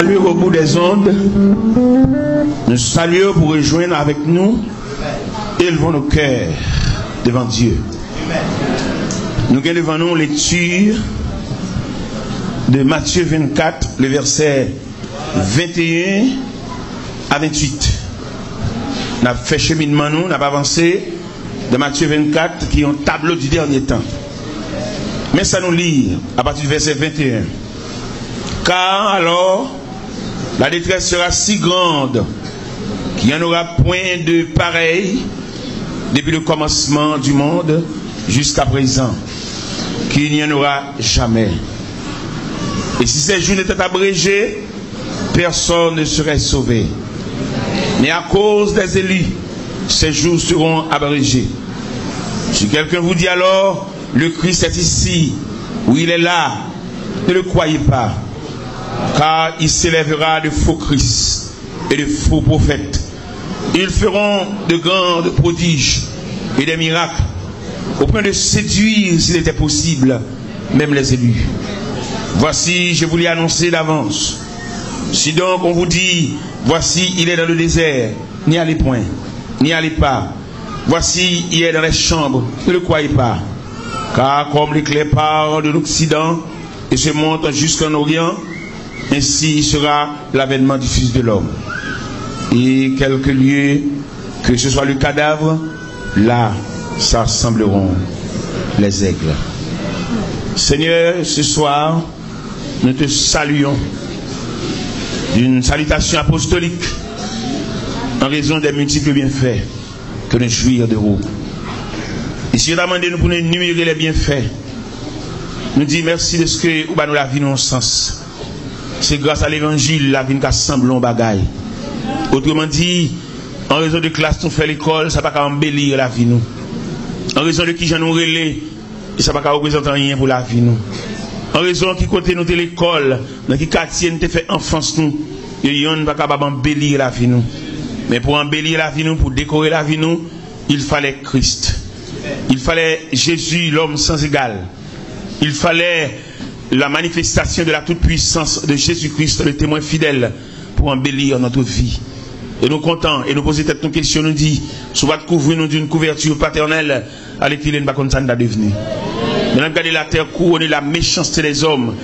saluons au bout des ondes. Nous saluons pour rejoindre avec nous. Élevons nos cœurs devant Dieu. Nous devant nous lecture de Matthieu 24, le verset 21 à 28. Nous avons fait cheminement, nous, nous avons avancé de Matthieu 24, qui est un tableau du dernier temps. Mais ça nous lit à partir du verset 21. Car alors, la détresse sera si grande qu'il n'y en aura point de pareil depuis le commencement du monde jusqu'à présent, qu'il n'y en aura jamais. Et si ces jours étaient abrégés, personne ne serait sauvé. Mais à cause des élus, ces jours seront abrégés. Si quelqu'un vous dit alors, le Christ est ici, ou il est là, ne le croyez pas, car il s'élèvera de faux Christ et de faux prophètes. Ils feront de grands prodiges et des miracles, au point de séduire, s'il était possible, même les élus. Voici, je vous l'ai annoncé d'avance. Si donc on vous dit, voici, il est dans le désert, n'y allez point, n'y allez pas. Voici, il est dans les chambres, ne le croyez pas. Car comme l'éclair part de l'Occident et se monte jusqu'en Orient, ainsi sera l'avènement du Fils de l'homme. Et quelques lieux, que ce soit le cadavre, là s'assembleront les aigles. Seigneur, ce soir, nous te saluons d'une salutation apostolique en raison des multiples bienfaits que nous jouir de vous. Et si nous demandé nous pour nous énumérer les bienfaits, nous disons merci de ce que nous la vie nous sens. C'est grâce à l'évangile la vie nous semble en bagaille. Autrement dit, en raison de classe nous fait l'école, ça pas embellir la vie nous. En raison de qui j'en nous relais, ça pas représenter rien pour la vie nous. En raison qui côté nous de l'école, dans qui quartier nous fait enfance nous, il ne pas embellir la vie nous. Mais pour embellir la vie nous, pour décorer la vie nous, il fallait Christ. Il fallait Jésus, l'homme sans égal. Il fallait la manifestation de la toute-puissance de Jésus-Christ, le témoin fidèle, pour embellir notre vie. Et nous comptons, et nous posons peut-être une question, nous dit, soit couvrir nous d'une couverture paternelle, pas comme ça devenu. Maintenant, regardez la terre couronnée, la méchanceté des hommes.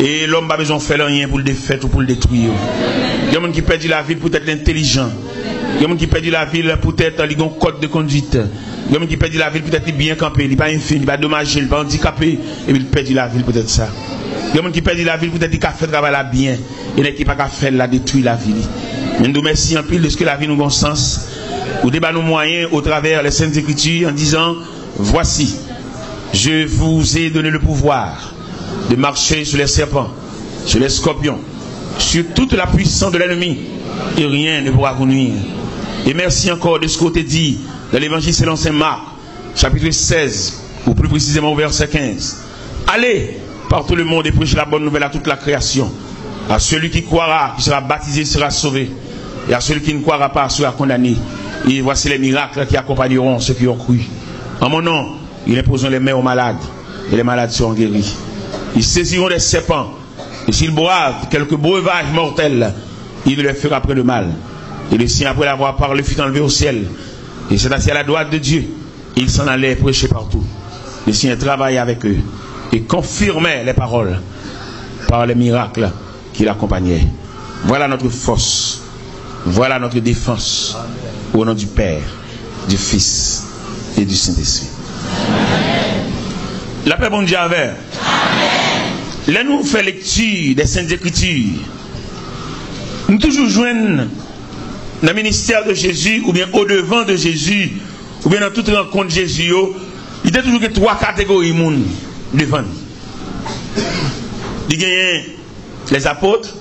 Et l'homme n'a besoin de faire rien pour le défaire ou pour le détruire. Il y a des gens qui perdent la vie pour être intelligent. Il y a gens qui perdent la vie pour être un code de conduite. Il y a gens qui perdent la vie peut-être bien campé, il n'est pas infini, il n'est pas dommagé, il n'est pas handicapé, et il perd la vie peut-être ça. Il y a gens qui perdent la vie peut-être qu'il a fait travail là bien, et il n'a pas fait la détruire la vie. Mais nous merci en pile de ce que la vie nous a sens. Ou débat nos moyens au travers les Saintes Écritures en disant, voici, je vous ai donné le pouvoir de marcher sur les serpents, sur les scorpions, sur toute la puissance de l'ennemi, et rien ne pourra vous nuire. Et merci encore de ce t'a dit dans l'évangile selon Saint Marc, chapitre 16, ou plus précisément verset 15. Allez par tout le monde et prêchez la bonne nouvelle à toute la création. À celui qui croira, qui sera baptisé, sera sauvé. Et à celui qui ne croira pas, sera condamné. Et voici les miracles qui accompagneront ceux qui ont cru. En mon nom, ils imposeront les mains aux malades. Et les malades seront guéris. Ils saisiront des serpents. Et s'ils boivent quelques breuvages mortels, il ne leur fera après le mal. Et le sien, après l'avoir parlé, fut enlevé au ciel. Et c'est assis à la droite de Dieu. Il s'en allait prêcher partout. Le sien travaillait avec eux et confirmait les paroles par les miracles qui l'accompagnaient. Voilà notre force. Voilà notre défense. Au nom du Père, du Fils et du Saint-Esprit. La paix bon Dieu avec. Là, nous faisons lecture des Saintes Écritures. Nous toujours joignons dans le ministère de Jésus, ou bien au-devant de Jésus, ou bien dans toute rencontre de Jésus, il y a toujours trois catégories de monde devant. Il y a les apôtres,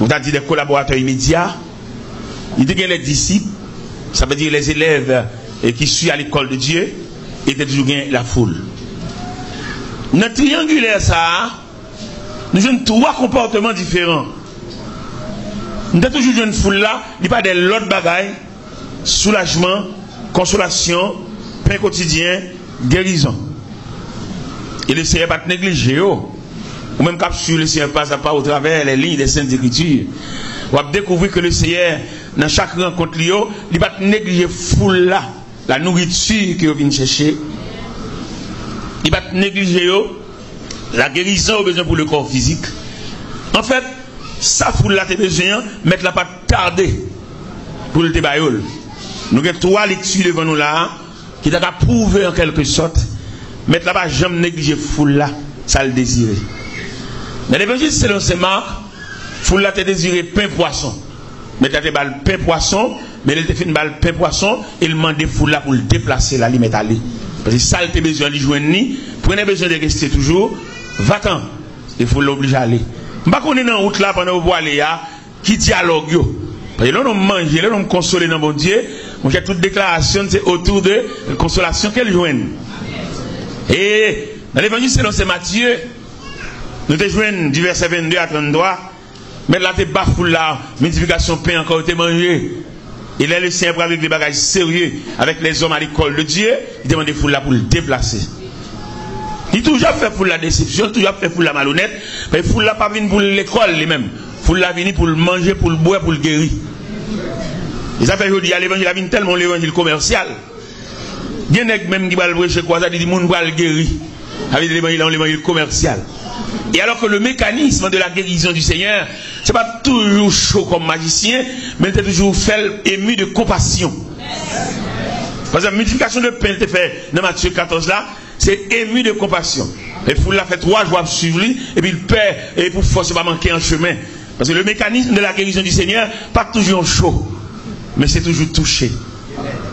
on a dit les collaborateurs immédiats, il y a les disciples, ça veut dire les élèves qui suivent à l'école de Dieu, et il y a toujours la foule. Dans triangulaire, ça, nous avons trois comportements différents. Nous avons toujours une foule là, il n'y a pas de l'autre bagaille, soulagement, consolation, pain quotidien, guérison. Et le Seigneur pas négliger. ou même cap sur le Seigneur pas à pas au travers les lignes des Saintes Écritures, va découvrir que le Seigneur, dans chaque rencontre, il va négliger foule là, la nourriture qu'il vient chercher. Il va négliger la guérison au besoin pour le corps physique. En fait, ça foule là, tes besoins, mettre la pas tarder pour le débaïol. Nous avons trois lectures devant nous là, qui t'a prouvé en quelque sorte, mettre là-bas, jamais négliger foule là, ça le désirer. Mais l'évangile selon c'est Marc, foule là, te désiré pain poisson. Mais tu as balle pain poisson, mais il te fait une balle pain poisson, il demande foule là pour le déplacer là, il met aller. Parce que ça, il besoin de joindre ni, prenez besoin de rester toujours, va-t'en. Il faut l'obliger à aller. Est dans route là pendant que vous allez là, qui dialogue yo. Parce que là, on mange, là, on console dans mon Dieu. Mon j'ai toute déclaration, c'est autour de la consolation qu'elle joigne. Et dans l'évangile selon c'est Matthieu, nous te joignons du verset 22 à 33. Mais là, tu bafoule la multiplication pain encore été mangé. Il est le Seigneur avec des bagages sérieux, avec les hommes à l'école de Dieu, il demande foule là pour le déplacer. Il toujours fait pour la déception, toujours fait pour la malhonnête, mais foule là pas venir pour l'école lui-même. Foule là venir pour le manger, pour le boire, pour le guérir. Et ça fait aujourd'hui, l'évangile a tellement l'évangile commercial. Il y a même qui va le prêcher quoi, ça dit, le va le guérir. Avec l'évangile commercial. Et alors que le mécanisme de la guérison du Seigneur, ce n'est pas toujours chaud comme magicien, mais c'est toujours fait ému de compassion. Parce que la multiplication de pain était fait dans Matthieu 14 là, c'est ému de compassion. Et il l'a fait trois jours suivre lui, et puis le Père, et pour force pas manquer en chemin. Parce que le mécanisme de la guérison du Seigneur, pas toujours chaud, mais c'est toujours touché.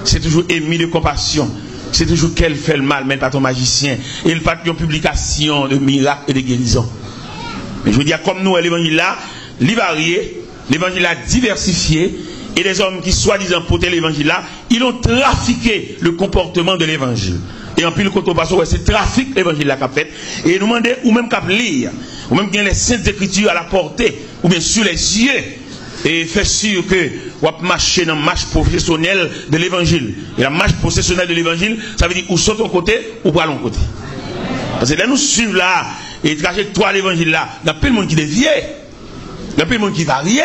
C'est toujours ému de compassion c'est toujours qu'elle fait le mal, mais pas ton magicien. Et il pas une publication de miracles et de guérisons. Mais je veux dire, comme nous, l'évangile là, il l'évangile a diversifié, et les hommes qui soi-disant portaient l'évangile là, ils ont trafiqué le comportement de l'évangile. Et en plus, le côté ouais, c'est trafic l'évangile là qu'a fait. Et nous demandons, ou même qu'à lire, ou même bien les saintes écritures à la portée, ou bien sur les yeux, et fait sûr que vous marcher dans la marche professionnelle de l'évangile. Et la marche professionnelle de l'évangile, ça veut dire ou saute un côté ou pas l'autre côté. Parce que là, nous suivons là, et toi l'évangile là, il y a plein de monde qui dévie, il y a plein de monde qui varie.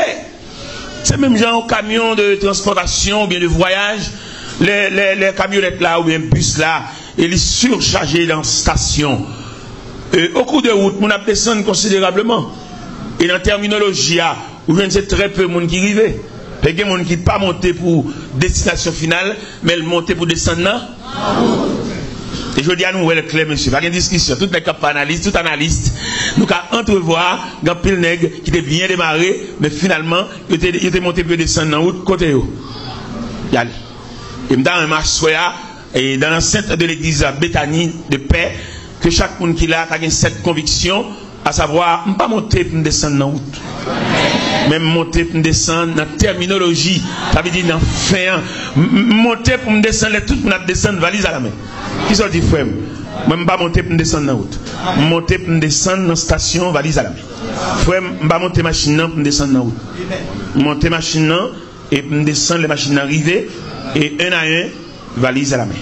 C'est même genre camion de transportation ou bien de voyage, les, les, les camionnettes là ou bien bus là, ils sont surchargés dans la station. Et au cours de route, on a descendu considérablement. Et dans la terminologie, je sais très peu de monde qui arrive. Il y a des gens qui ne pas monté pour destination finale, mais ils montent pour descendre. Et je dis à nous, elle est claire, monsieur. Pas de discussion. Tout les cap analystes, tout analyste, nous avons entrevoir, un pile nègre qui était bien démarré, mais finalement, il était monté pour descendre dans route côté. Et dans un marche soya, et dans l'enceinte de l'église Bethanie de paix, que chaque monde qui l'a a cette conviction, à savoir, je ne pas monter pour descendre dans route. Même monter pour descendre dans la terminologie, ça veut dire dans fin. Monter pour descendre, tout le monde descendre valise à la main. Qui sont dit frère? Je ne pas monter pour descendre dans la route. Monter pour descendre dans la station, valise à la main. Frère, je ne pas monter machine pour descendre dans la route. Monter machine et pour descendre les machines arrivées et un à un, valise à la main.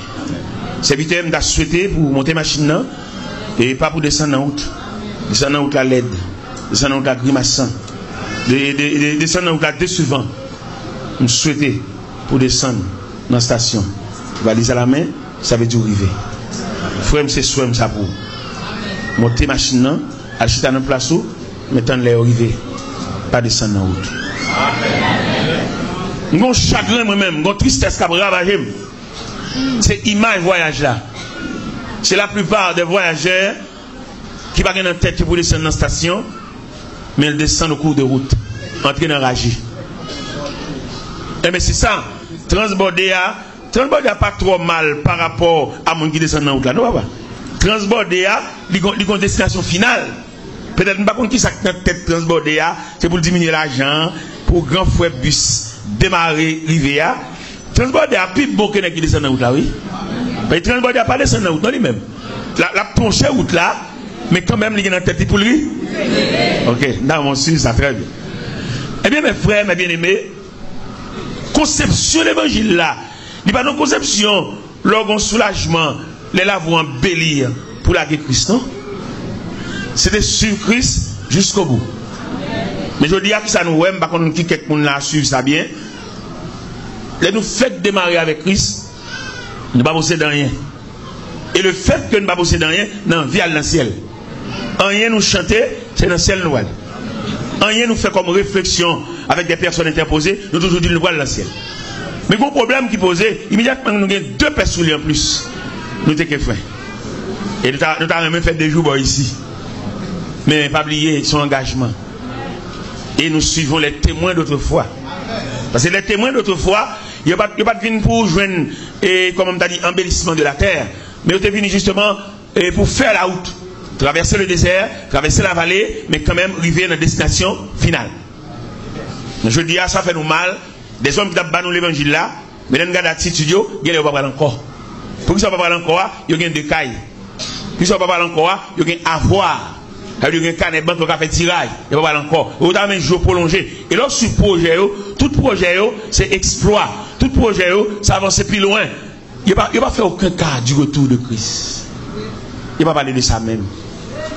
C'est vite m'a souhaité pour monter machine et pas pour descendre dans la route. Descendre la route la LED, descendre la route la grimaçant de, descendre dans le décevant. Je souhaitais pour descendre dans la station. Valise à la main, ça veut dire arriver. Frère, c'est souhait ça pour monter machine là, acheter dans place où, mettant les arriver. Pas descendre dans la route. Mon chagrin moi-même, mon tristesse qui a ravagé. C'est image voyage là. C'est la plupart des voyageurs qui va en tête pour descendre dans la station mais elle descend au cours de route, entrer dans Raji. Eh bien, c'est ça. Transborder, transborder pas trop mal par rapport à mon qui descend dans la route là. Non, une destination finale. Peut-être pas contre qui ça tête transborder, c'est pour diminuer l'argent, pour grand frère bus démarrer Rivea. Transborder a plus beau que qui descend dans la route là, oui. Mais transborder pas descendre dans la route, non, lui-même. La, la plancher route là, mais quand même, il y a une tête pour lui. Ok, non, mon suit ça très bien. Eh bien, mes frères, mes bien-aimés, conception de l'évangile là, il n'y a pas de conception, l'orgon soulagement, les lavons en bélir pour la Christ, c'était sur Christ jusqu'au bout. Mais je dis à qui ça nous aime, par contre, qui quelqu'un l'a suivre ça bien. Là, nous faites démarrer avec Christ, nous ne posséder rien. Et le fait que nous ne posséder rien, non, via le ciel. Rien nous chanter, c'est dans le ciel nous Rien nous fait comme réflexion avec des personnes interposées, nous toujours dit nous dans le ciel. Mais le problème qui posait, immédiatement nous avons deux personnes en plus. Nous t'es fait. Et nous avons même fait des jours ici. Mais pas oublier son engagement. Et nous suivons les témoins d'autrefois. Parce que les témoins d'autrefois, il n'y a pas, de venir pour joindre, et, comme on t'a dit, embellissement de la terre. Mais ils sont venus justement et pour faire la route. Traverser le désert, traverser la vallée, mais quand même arriver à la destination finale. Je dis, ah, ça fait nous mal. Des hommes qui ont nous l'évangile là, mais dans le studio, ils ne pas parler encore. Pour qu'ils ne pas parler encore, ils ont des cailles. Pour qu'ils ne pas parler encore, ils ont avoir. Il y a un carnet banque qui fait tirage. Il n'y a pas encore. Avez un jour prolongé. Et lorsque projet, tout projet, c'est exploit. Tout projet, ça avance plus loin. Il n'y a pas fait aucun cas du retour de Christ. Il n'y a pas parlé de ça même.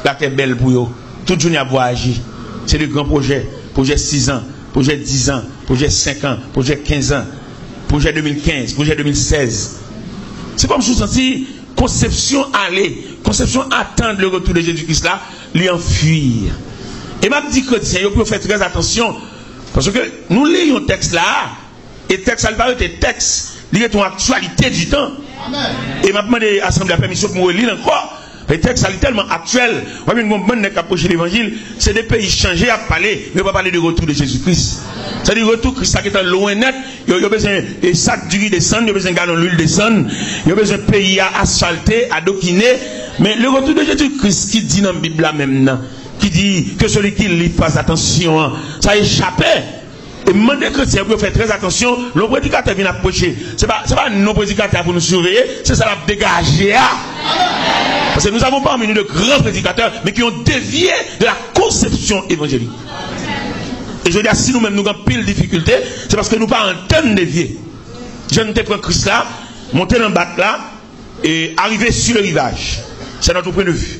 La terre belle pour eux. Toute journée à agir. C'est le grand projet. Projet 6 ans, projet 10 ans, projet 5 ans, projet 15 ans, projet 2015, projet 2016. C'est comme si vous conception aller, conception attendre le retour de Jésus-Christ là, lui enfuir. Et m'a dit chrétien, il faut faire très attention. Parce que nous lisons texte là, et texte, ça va être texte, lié à actualité du temps. Et m'a demandé à l'Assemblée la permission pour lire encore. Le texte est tellement actuel. approcher l'évangile, c'est des pays changés à parler, mais pas parler du retour de Jésus-Christ. C'est-à-dire retour Christ qui est loin net. Il y a besoin de sacs d'huile descendre, il y a besoin de gallon d'huile descendre, il y a besoin de pays à asphalter, à doquiner. Mais le retour de Jésus-Christ qui dit dans la Bible là même, qui dit que celui qui lit fasse attention, ça échappait. Et demandez chrétiens pour faire très attention, le prédicateur vient approcher. Ce n'est pas, nos prédicateurs pour nous surveiller, c'est ça la dégager. Parce que nous avons parmi nous de grands prédicateurs, mais qui ont dévié de la conception évangélique. Et je dis, si nous-mêmes nous avons pile difficulté, c'est parce que nous pas de dévier. Je ne t'ai pas Christ là, monter dans le bac là, et arriver sur le rivage. C'est notre point de vue.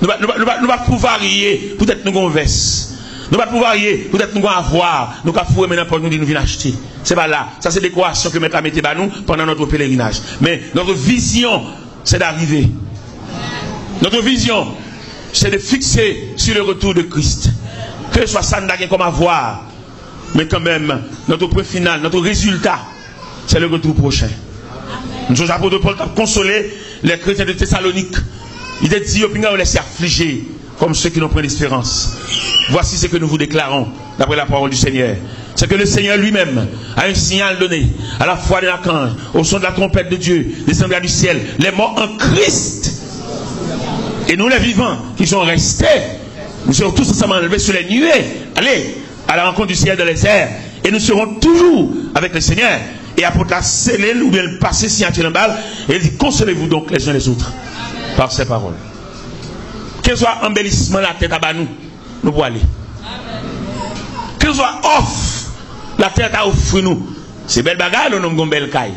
Nous ne pouvons pas varier, peut-être nous avons nous ne pouvons pas varier, peut-être nous allons avoir, nous allons fouiller maintenant pour nous dire nous venons acheter. C'est pas là. Ça, c'est l'équation que Maître a mis nous pendant notre pèlerinage. Mais notre vision, c'est d'arriver. Notre vision, c'est de fixer sur le retour de Christ. Que ce soit nous comme avoir. Mais quand même, notre point final, notre résultat, c'est le retour prochain. Nous sommes de Paul pour consoler les chrétiens de Thessalonique. Il a dit, on laisse affliger comme ceux qui n'ont pas d'espérance. Voici ce que nous vous déclarons, d'après la parole du Seigneur. C'est que le Seigneur lui-même a un signal donné à la foi de l'archange, au son de la trompette de Dieu, descendra du ciel, les morts en Christ. Et nous les vivants qui sont restés, nous serons tous ensemble enlevés sur les nuées. Allez, à la rencontre du ciel de les airs. Et nous serons toujours avec le Seigneur. Et après la sceller ou bien le passer si un balle, et il dit, consolez-vous donc les uns les autres par ces paroles. Quel soit embellissement la tête à nous, nous pouvons aller. Quel soit off, la tête à offrir nous. C'est belle bagarre, nous avons belle caille.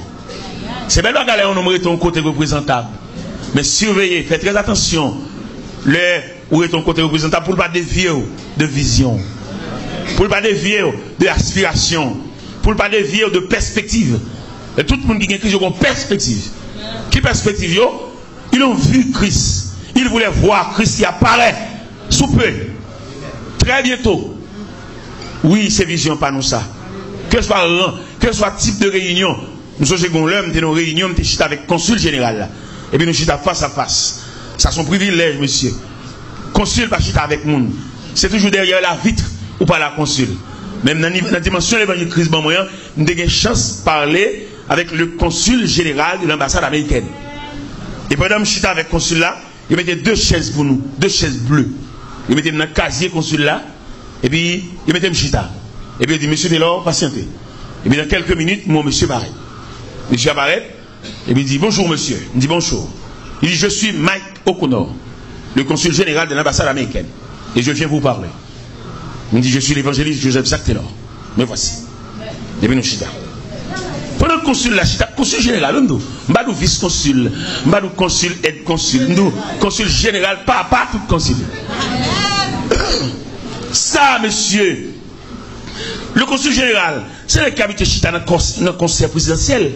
C'est belle bagarre, on a ton côté représentable. Mais surveillez, faites très attention. Le, où est ton côté représentable pour ne pas dévier de vision. Pour ne pas dévier d'aspiration. Pour ne pas dévier de perspective. Et tout le monde qui a une perspective. Qui perspective Ils ont vu Christ. Il voulait voir Christ qui apparaît sous peu. Très bientôt. Oui, c'est vision, pas nous ça. Que soit rang, que soit type de réunion. Nous sommes l'homme de nos réunions, nous sommes avec le consul général. Et puis nous sommes face à face. Ça, c'est un privilège, monsieur. Consul, pas chita avec nous. C'est toujours derrière la vitre ou pas la consul. Même dans la dimension de l'évangile Christ, nous avons une chance de parler avec le consul général de l'ambassade américaine. Et pendant que je avec le consul là, il mettait deux chaises pour nous, deux chaises bleues. Il mettait dans un casier consul là, et puis il mettait un chita. Et puis il dit, monsieur Delors, patientez. Et puis dans quelques minutes, mon monsieur apparaît. Monsieur apparaît, et puis il dit, bonjour monsieur. Il dit, bonjour. Il dit, je suis Mike O'Connor, le consul général de l'ambassade américaine. Et je viens vous parler. Il dit, je suis l'évangéliste Joseph Jacques Taylor. Me voici. Et puis nous chita. Consul la chita, consul général, nous, nous vice-consul, nous consul, aide-consul, nous, consul général, pas, pas tout consul. Ça, monsieur, le consul général, c'est le habite chita dans le conseil présidentiel.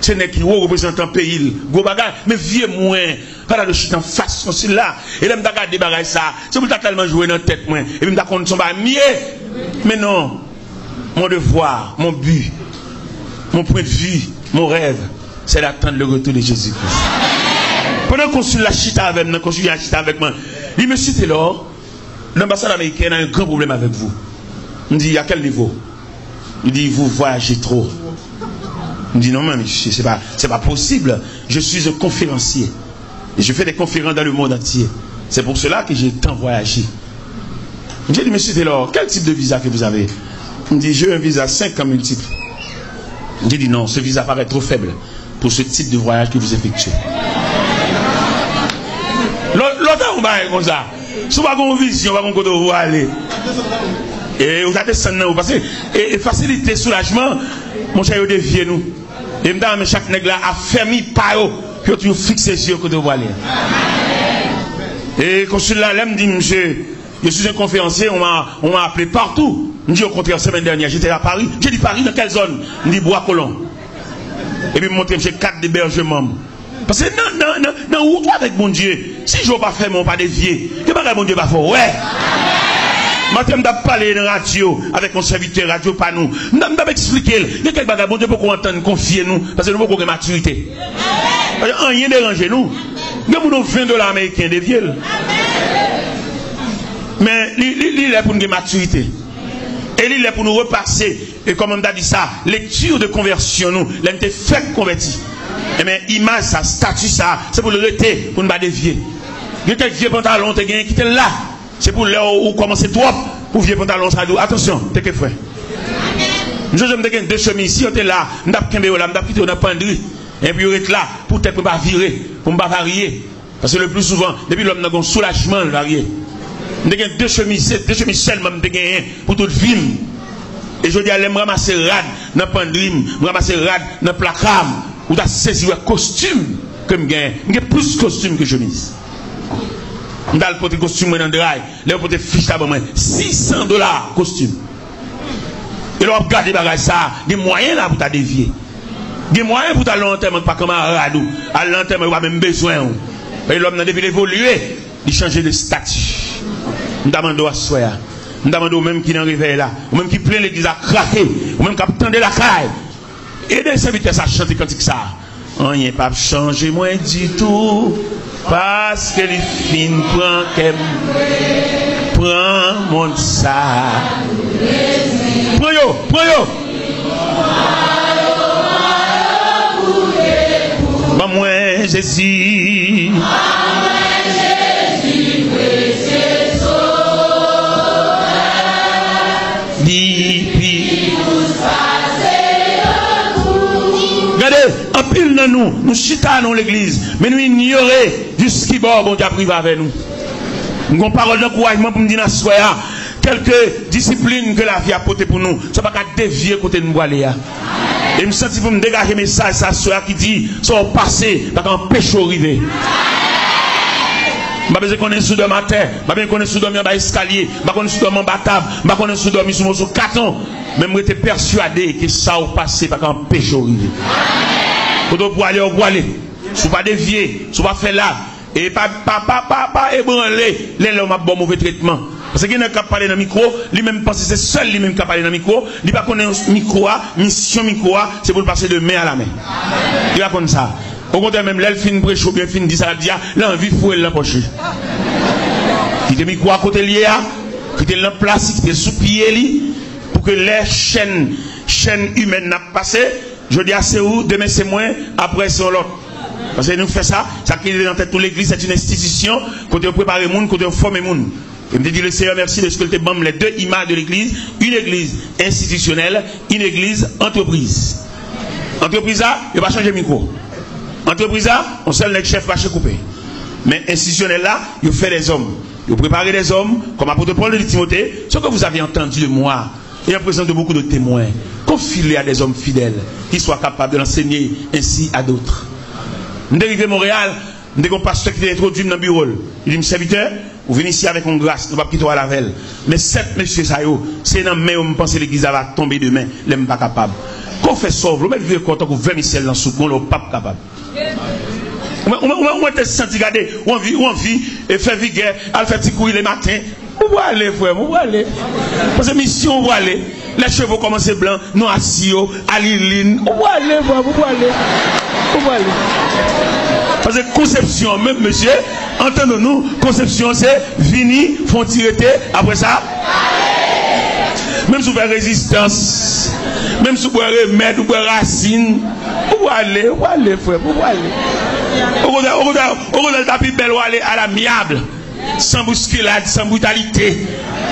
Ce n'est qui représente un pays, gros bagage, mais vieux moins, pas de chita face consul là. Et là, des bagages ça, c'est pour tellement jouer dans la tête, moi, et puis je compte son mieux. Mais non, mon devoir, mon but, mon point de vue, mon rêve, c'est d'attendre le retour de Jésus-Christ. Pendant qu'on suit la chita avec moi, la chita avec moi, il me cite là, l'ambassade américaine a un grand problème avec vous. Il me dit, à quel niveau? Il dit, vous voyagez trop. Il me dit, non, mais c'est pas, pas possible. Je suis un conférencier. Et je fais des conférences dans le monde entier. C'est pour cela que j'ai tant voyagé. J'ai dit, monsieur Taylor, quel type de visa que vous avez? Il me dit, j'ai un visa 5 comme multiple. J'ai dit, non, ce visa paraît trop faible pour ce type de voyage que vous effectuez. L'autre, on va comme ça. Si vous avez une vision, vous avez vous aller. Et vous avez descendu, parce que et, faciliter soulagement, mon cher, vous déviez nous. Et maintenant, chaque nègre a fermé par eux, que tu fixes sur que vous aller. Et quand je me dit, monsieur, je suis un conférencier, on m'a appelé partout. Je dis au contraire, la semaine dernière, j'étais à Paris. J'ai dit Paris, dans quelle zone? Je dis Bois-Colomb. Et puis, montré, j'ai quatre hébergements. Parce que non, non, non, non, où toi avec mon Dieu? Si je ne pas faire mon pas dévier, que pas mon Dieu va faire? Ouais. Matin, je parler de radio avec mon serviteur radio, pas nous. Je vais expliquer. Il y a quelques bagages, bon Dieu, pour qu'on entende, confier nous? Parce que nous avons une maturité? Rien déranger nous. Nous avons 20 dollars américains de vieux. Mais il est pour une maturité. Et il est pour nous repasser. Et comme on a dit ça, lecture de conversion, nous, l'entité fait converti. Et mais image, ça, statut, ça, c'est pour le rester, pour ne pas dévier. Il y a vieux pantalon, tu qui était là. C'est pour là où commencer trop, pour vieux pantalon, ça Attention, t'es que frère. Nous avons deux chemises ici, on était là, on a pris là, on a pris, on a pendu. Et puis on est là, pour peut-être pas virer, pour ne pas varier. Parce que le plus souvent, depuis l'homme a un soulagement, varier. Je suis deux chemises, deux chemises seulement pour toute vie. Et je dis à me ramasser rad dans le pandrim, ramasser rad dans le placard, ou t'as saisi costume que je gagne. J'ai plus de costume que chemise. Je vais porter costume dans le drive, je vais porter fiche à 600 dollars costume. Et là, on regarde ça, il y a moyens là pour ta dévier. A moyens pour ta long terme, pas comme un radou. À long terme, il a même besoin. Et l'homme n'a pas évoluer, il change de statut. Nous demandons à soi. Nous demandons aux mêmes qui n'en réveillent là, aux mêmes qui plein l'église à craquer, aux mêmes qui attendent la caille. Aidez les serviteurs à chanter cantique ça. On n'y est pas changé moins du tout, parce que les filles prend qu'elle prend mon ça. Prends yo, prends yo. Bon, moi, Jésus. En pile nous, nous chitanons l'église, mais nous ignorons jusqu'à bord, bon Dieu privé avec nous. Nous avons parole d'encouragement pour nous dire quelques que la vie a portées pour nous, ça va pas dévier côté de nous aller. Et je me sens pour me dégager un message, ça qui dit, ça va passer, pas qu'un péché arriver. Je ne connais sous terre, je ne connais sous de mon escalier, je ne connais sous de mon batave, je ne connais sous de mon carton. Je suis persuadé que ça va passer, pas qu'un péché arriver. Pour pour aller, pour aller. Si pas dévier, si pas faire là. Et pas, pas, pas, pas, pas ébranler les hommes à bon mauvais traitement. Parce que quelqu'un qui parle dans le micro, lui-même pense que c'est seul lui-même qui dans le micro. Il pas connaître micro, mission micro, c'est pour le passer de main à la main. Il va comme ça. Au contraire, même l'elfine brèche ou bien fin dit ça, dit, l'envie fou elle l'empoche. Il te micro à côté lié, qui te l'en place, qui sous pied, pour que les chaînes, chaînes humaines n'a je dis à c'est où, demain c'est moi, après c'est l'autre. Parce que nous faisons ça, ça qui est dans tête toute l'église, c'est une institution, quand on prépare le monde, quand on forme le monde. Et me dit le Seigneur merci de ce que tu les deux images de l'église, une église institutionnelle, une église entreprise. Entreprise là, il va changer micro. Entreprise là, on seul le chef va se couper. Mais institutionnel là, il fait des hommes. Il prépare des hommes, comme apôtre Paul de Timothée, ce que vous avez entendu de moi, et en présence de beaucoup de témoins confie à des hommes fidèles qui soient capables de l'enseigner ainsi à d'autres. Nous arrivé à Montréal, nous avons un pasteur qui est introduit dans le bureau. Il dit, serviteur, vous venez ici avec une grâce, nous ne pouvons pas à la veille. Mais sept messieurs, c'est dans main où je pense que l'église va tomber demain, ne pas capable. Qu'on fait sauve, vous mettez content que 20 000 dans le sous, on n'est pas capable. On va senti regarder, on vit, on vit, et fait vigueur, elle fait petit couille le matin. Va aller, frère, va aller? Parce mission, va aller? Les chevaux commencent blancs, nous assis, à va aller, frère, aller? Où va aller? Parce conception, même monsieur, entendons-nous, conception c'est vini, font tirer après ça. Même si vous faites résistance, même si vous faites remède, vous racine, où aller, où aller, frère, où aller? Au contraire, tapis belle aller à l'amiable, sans bousculade, sans brutalité,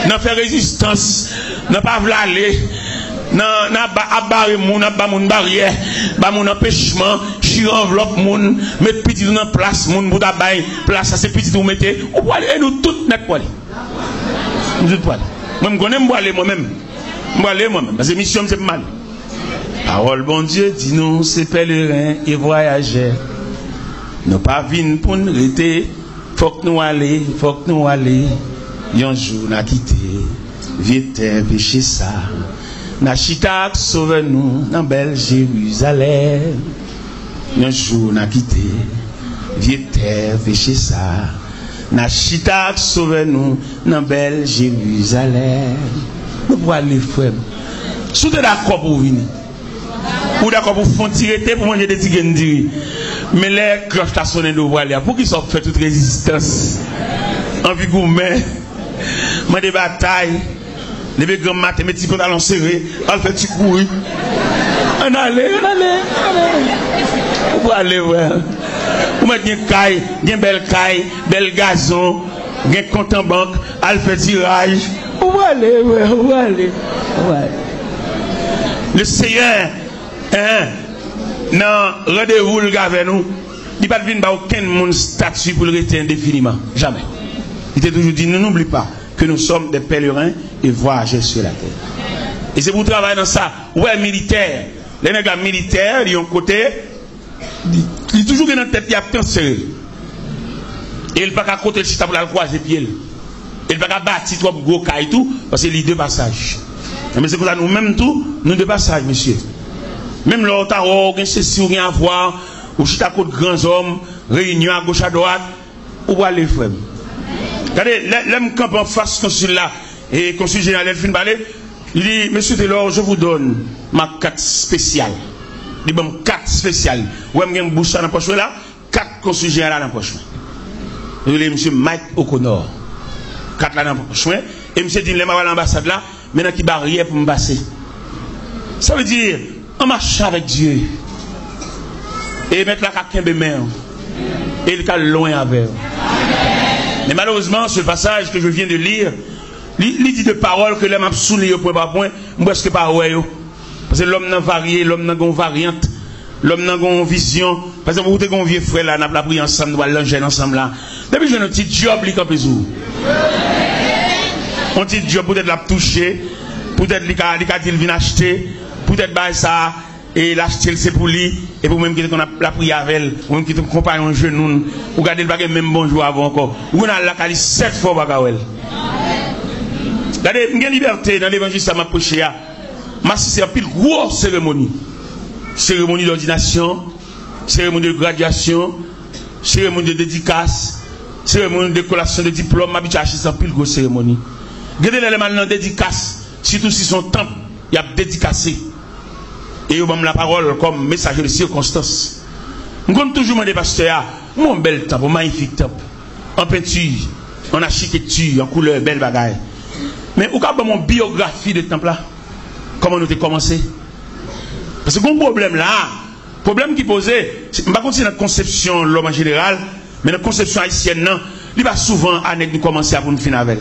n'a fait résistance, n'a pas aller, moun barrière, pas moun empêchement, chire enveloppe mettre petit dans place moun pour tabaye, place ça c'est petit vous mettez, ou nous pour aller. Nous toutes pour aller. Moi je moi-même. Moi aller moi-même parce que mission c'est mal. Parole bon Dieu, dis-nous ces pèlerins et voyageurs. Nous pas pour nous rester. Fok nou ale, fok nou ale, yonjou na kite, viete peche sa. Na chita ak sove nou nan bel Jeruzalem. Yonjou na kite, viete peche sa. Na chita ak sove nou nan bel Jeruzalem. Nou pou ale fweb. Sou te da kop ou vini? Ou da kop ou fon tirete pou manje de ti gendiri? Men lè kloch ta sonen do wale a, pou ki sop fè tout rezistans? Anvi goumen, man de batay, lebe gom matè, mè ti kon alon serè, al fè ti koui. An ale, an ale, an ale. Ou ale wè. Ou mè gen kay, gen bel kay, bel gazon, gen kontan bank, al fè ti raj. Ou ale wè, ou ale, ou ale. Le seyen, an, Non, rendez-vous le gars avec nous. Il ne venir pas aucun monde statut pour le rester indéfiniment. Jamais. Il t'a toujours dit, ne n'oublie pas que nous sommes des pèlerins et voyageurs sur la terre. Et c'est pour travailler dans ça. Ouais, militaire. Les nègres militaires, ils ont côté, ils toujours dans la tête, il y a pensé. Et il pas côté le chita pour la croiser pied. Il pas bâtir trop gros cas et tout, parce que deux passages. Mais c'est pour ça, nous-mêmes tout, nous deux passages, monsieur. Même là, tu as ceci ou rien à voir, ou si tu as de grands hommes, réunion à gauche à droite, où va aller, frère? Regardez, l'homme camp en face consul là, et consul général fin balé, il dit, Monsieur Taylor, je vous donne ma carte spéciale. Il dit, bon, carte spéciale. Ou même une bouche dans la poche là, carte consul général dans la poche. Il dit, Monsieur Mike O'Connor. Carte là dans la poche. Et Monsieur dit, il à l'ambassade là, maintenant qui barrière pour me passer. Ça veut dire, on marche avec Dieu. Et mettre la de main. Et le cas loin avec. Mais malheureusement, ce passage que je viens de lire, il dit de paroles que l'homme a saoulé au point par point, moi ce que pas ouais Parce que l'homme n'a varié, l'homme n'a une variante, l'homme n'a une vision. Parce que vous avez un vieux frère là, n'a pas pris ensemble, nous allons ensemble là. Depuis j'ai un petit job, il campe Un petit job peut-être l'a touché, peut-être qu'il a dit qu'il vient acheter, peut-être bah ça et l'acheter c'est pour lui et pour même qui qu'on a la prière avec elle ou même qui ton compagnon genou ou garder le bagage même bonjour avant encore. Ou on a la qualité sept fois bagawel regardez une liberté dans l'évangile ça m'a prêché à ma c'est une pile grosse cérémonie. Cérémonie d'ordination cérémonie de graduation cérémonie de dédicace cérémonie de collation de diplôme ma biche c'est une pile grosse cérémonie. Regardez les éléments de dédicace surtout si son temple il a dédicacé et vous la parole comme message de circonstance. Avons toujours des pasteurs, mon bel temple, magnifique temple, en peinture, en architecture, en couleur, belle bagaille. Mais où avez mon biographie de temple là Comment nous avons commencé? Parce que un problème là, problème qui posait, je ne pas dans la conception l'homme en général, mais la conception haïtienne, non, il va souvent à nous commencer à nous finir avec.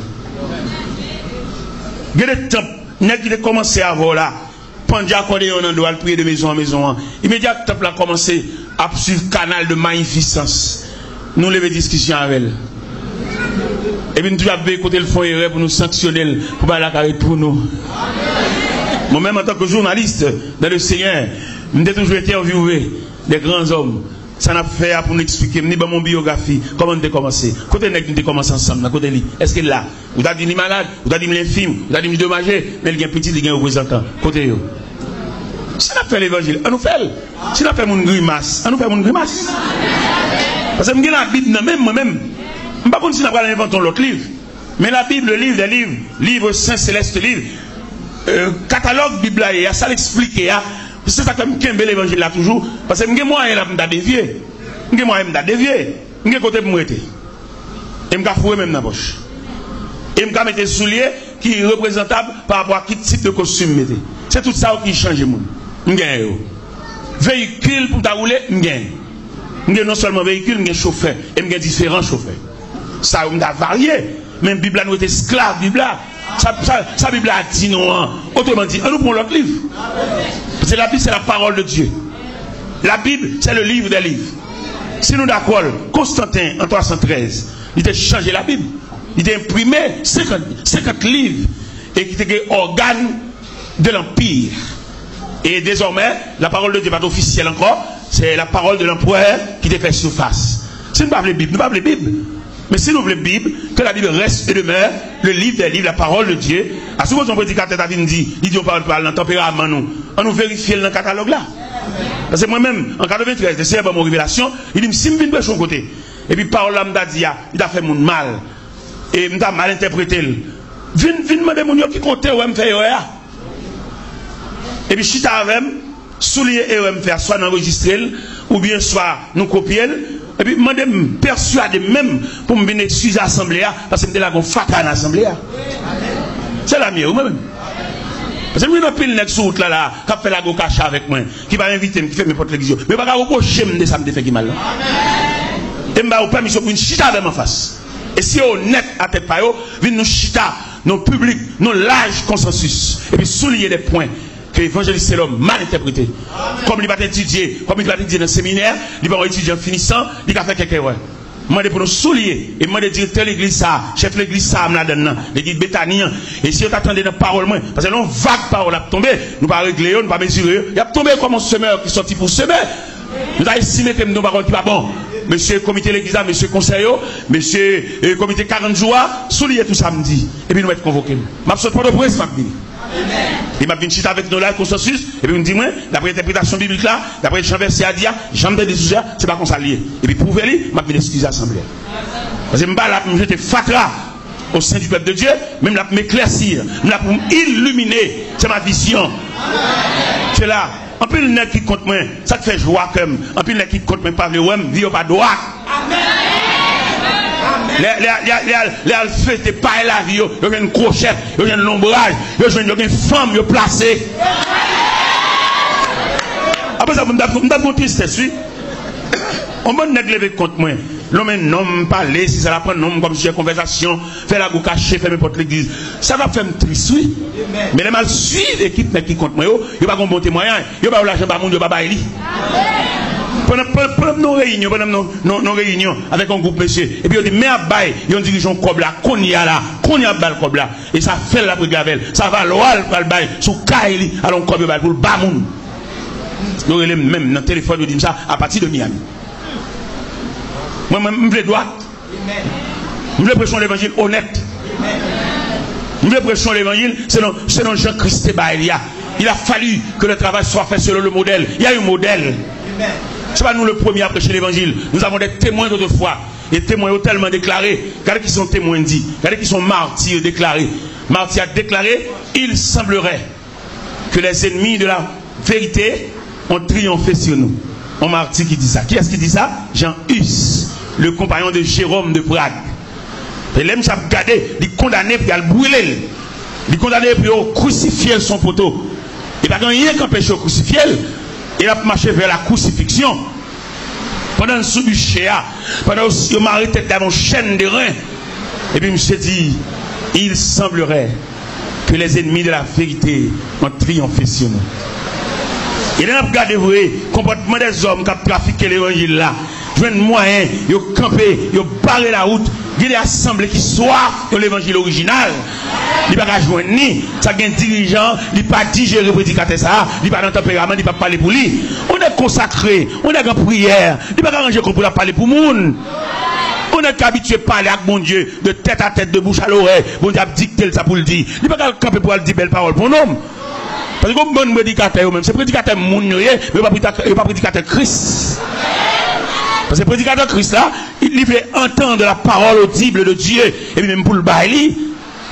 Il y a des temples, qui ont commencé à voir là pendant on doit prier de maison en maison. Immédiatement, a commencé à suivre le canal de magnificence. Nous lever discussion avec elle. Et puis nous devons écouter le fond erreur pour nous sanctionner, pour pas la pour nous. Moi-même, en tant que journaliste dans le Seigneur, j'ai toujours interviewé des grands hommes. Ça n'a fait pour nous expliquer, ni mon biographie, comment on a commencé. Côté nous avons commencé ensemble, côté lui. Est-ce qu'il est là? Vous avez dit les malade, vous avez dit l'infime, vous avez dit dédommagé, mais il y a un petit, il y a un représentant. Côté eux. Si a fait l'évangile, on nous fait. Si on a fait mon grimace, on nous fait mon grimace. Parce que je la Bible, même moi-même, je ne sais pas si on a inventé l'autre livre. Mais la Bible, le livre des livres, livre saint céleste livre, euh, catalogue Bible ça l'expliquer. C'est ça que je me l'évangile là toujours. Parce que je moi je dévié. Je moi je dévié. Je côté pour Et je fouer même dans la poche. Et je me mettre des souliers qui est représentable par rapport à quel type de costume C'est tout ça qui change le monde. Je Véhicule pour ta rouler, je gagne. non seulement véhicule, je chauffeur. Et je différents chauffeurs. Ça, a varié. Même Bible nous est esclave, Bible ça, ça, ça Bible a dit non. Hein. Autrement dit, on nous prend l'autre livre. Parce que la Bible, c'est la parole de Dieu. La Bible, c'est le livre des livres. Si nous d'accord, Constantin, en 313, il a changé la Bible. Il a imprimé 50, 50 livres et qui était organe de l'Empire. Et désormais, la parole de Dieu pas officielle encore. C'est la parole de l'empereur qui te fait surface. Si nous ne parlons pas de Bible, nous parlons de Bible. Mais si nous voulons la Bible, que la Bible reste et demeure le livre des livres, la parole de Dieu. À ce moment, on prédicateur David dit, il dit, on parle pas dans le tempérament, nous. On nous vérifie dans le catalogue là. Parce que moi-même, en 93, c'est mon révélation, il dit, si je viens de côté, et puis parole là, m'a dit, il a fait mon mal. Et il a mal interprété. Viens, viens demander mon qui compte, ou me fait Et puis, chita avec, soulier et me faire soit enregistrer, ou bien soit nous copier, et puis, je me même pour me excuser l'Assemblée parce que je suis là faca à l'Assemblée. C'est la mienne, moi-même. Parce que je suis pile sur route là, là, qui fait la gokacha avec moi, qui va m'inviter, qui fait mes portes l'église. Mais pas reprocher de ça fait mal. Et je vais permission pour une chita avec ma face. Et si on est honnête à tête pas, viens nous chita, nos publics, nos larges consensus. Et puis souligner des points que l'évangéliste c'est l'homme mal interprété. Comme il va étudier, comme il va étudier dans le séminaire, il va étudier en finissant, il va faire quelques erreurs. Moi, pour nous soulier, et moi, de directeur de l'église, ça, chef de l'église, ça, là-dedans, l'église bétanien. Et si on t'attendait dans la parole, moi, parce que non, vague parole a tombé, nous pas régler, nous pas mesurer, il a tombé comme un semeur qui sorti pour semer. Nous avons estimé que nous parole qui pas bon. Monsieur comité l'église, monsieur conseil, monsieur euh, comité 40 jours, soulier tout samedi. Et puis nous être convoqués. Je suis pas de presse, il m'a venu avec nous là, consensus, et puis il me dit, moi, d'après l'interprétation biblique là, d'après le verset à dire, j'aime des sujets, c'est pas qu'on s'allie. Et puis pour lui, m'a venu excuser l'assemblée. Parce que je là, je j'étais fatra au sein du peuple de Dieu, même là pour m'éclaircir, même là pour m'illuminer, c'est ma vision. C'est là. En plus, le qui compte moi, ça te fait joie comme. En plus, le qui compte moi, pas le wem, vie pas droit. Amen. Le al fete pae la vi yo, yo gen krochef, yo gen lombraj, yo gen fam yo plase. Apo sa, mwen dat kon tristesi, On bon nèg levé contre moi. L'homme un homme parler, si ça la prend homme comme sujet conversation, faire la bouche cachée, fermer porte l'église. Ça va faire me triste oui. Mais les mal suivent l'équipe, nèg qui compte moi il n'y a pas de bon témoignage, Il n'y a pas de l'argent il n'y a pas de Pendant nos réunions, pendant nos réunions avec un groupe monsieur, et puis on dit, mais à bail, ils ont dirigé un cobla, qu'on y a là, qu'on y a bal cobla, et ça fait la brigavelle, ça va loin, le bail, sous kaili, alors on cobla pour le bas monde. Nous même dans téléphone, nous ça à partir de Miami. Moi, je veux. Je veux prêcher l'évangile honnête. Je veux prêcher l'évangile selon Jean-Christ Il a fallu que le travail soit fait selon le modèle. Il y a un modèle. Ce n'est pas nous le premier à prêcher l'évangile. Nous avons des témoins d'autrefois. Et témoins ont tellement déclaré. Regardez qui sont témoins dit. Regardez qui sont martyrs déclarés. Martyrs a déclaré il semblerait que les ennemis de la vérité ont triomphé sur nous. Un martyr qui dit ça. Qui est-ce qui dit ça? Jean Hus, le compagnon de Jérôme de Prague. Et l'homme s'est gardé, il condamné pour le brûler. Il condamné pour crucifier son poteau. Il n'y a rien qui empêche de crucifier il a marché vers la crucifixion. Pendant le sous-bûcher, pendant qu'il m'a tête dans une chaîne de reins. Et puis, je dit, il semblerait que les ennemis de la vérité ont triomphé sur nous. Il a regardé, vous le comportement des hommes qui ont trafiqué l'évangile là. Un moyen, ils ont campé, ils ont barré la route. Il y a qui soient de l'évangile original. Il va pas joindre ni. Ça un dirigeant, il pas digérer prédicateur ça, il pas dans tempérament, il pas parler pour lui. On est consacré, on est en prière, il pas arranger pour parler pour monde. On est habitué à parler avec mon Dieu de tête à tête, de bouche à l'oreille. Bon Dieu a dicté ça pour le dire. Il pas camper pour dire belle parole pour nous. Parce que bon prédicateur même, c'est prédicateur moun mais pas prédicateur Christ. Parce que le prédicateur Christ là, il fait entendre la parole audible de Dieu, et même pour le bail.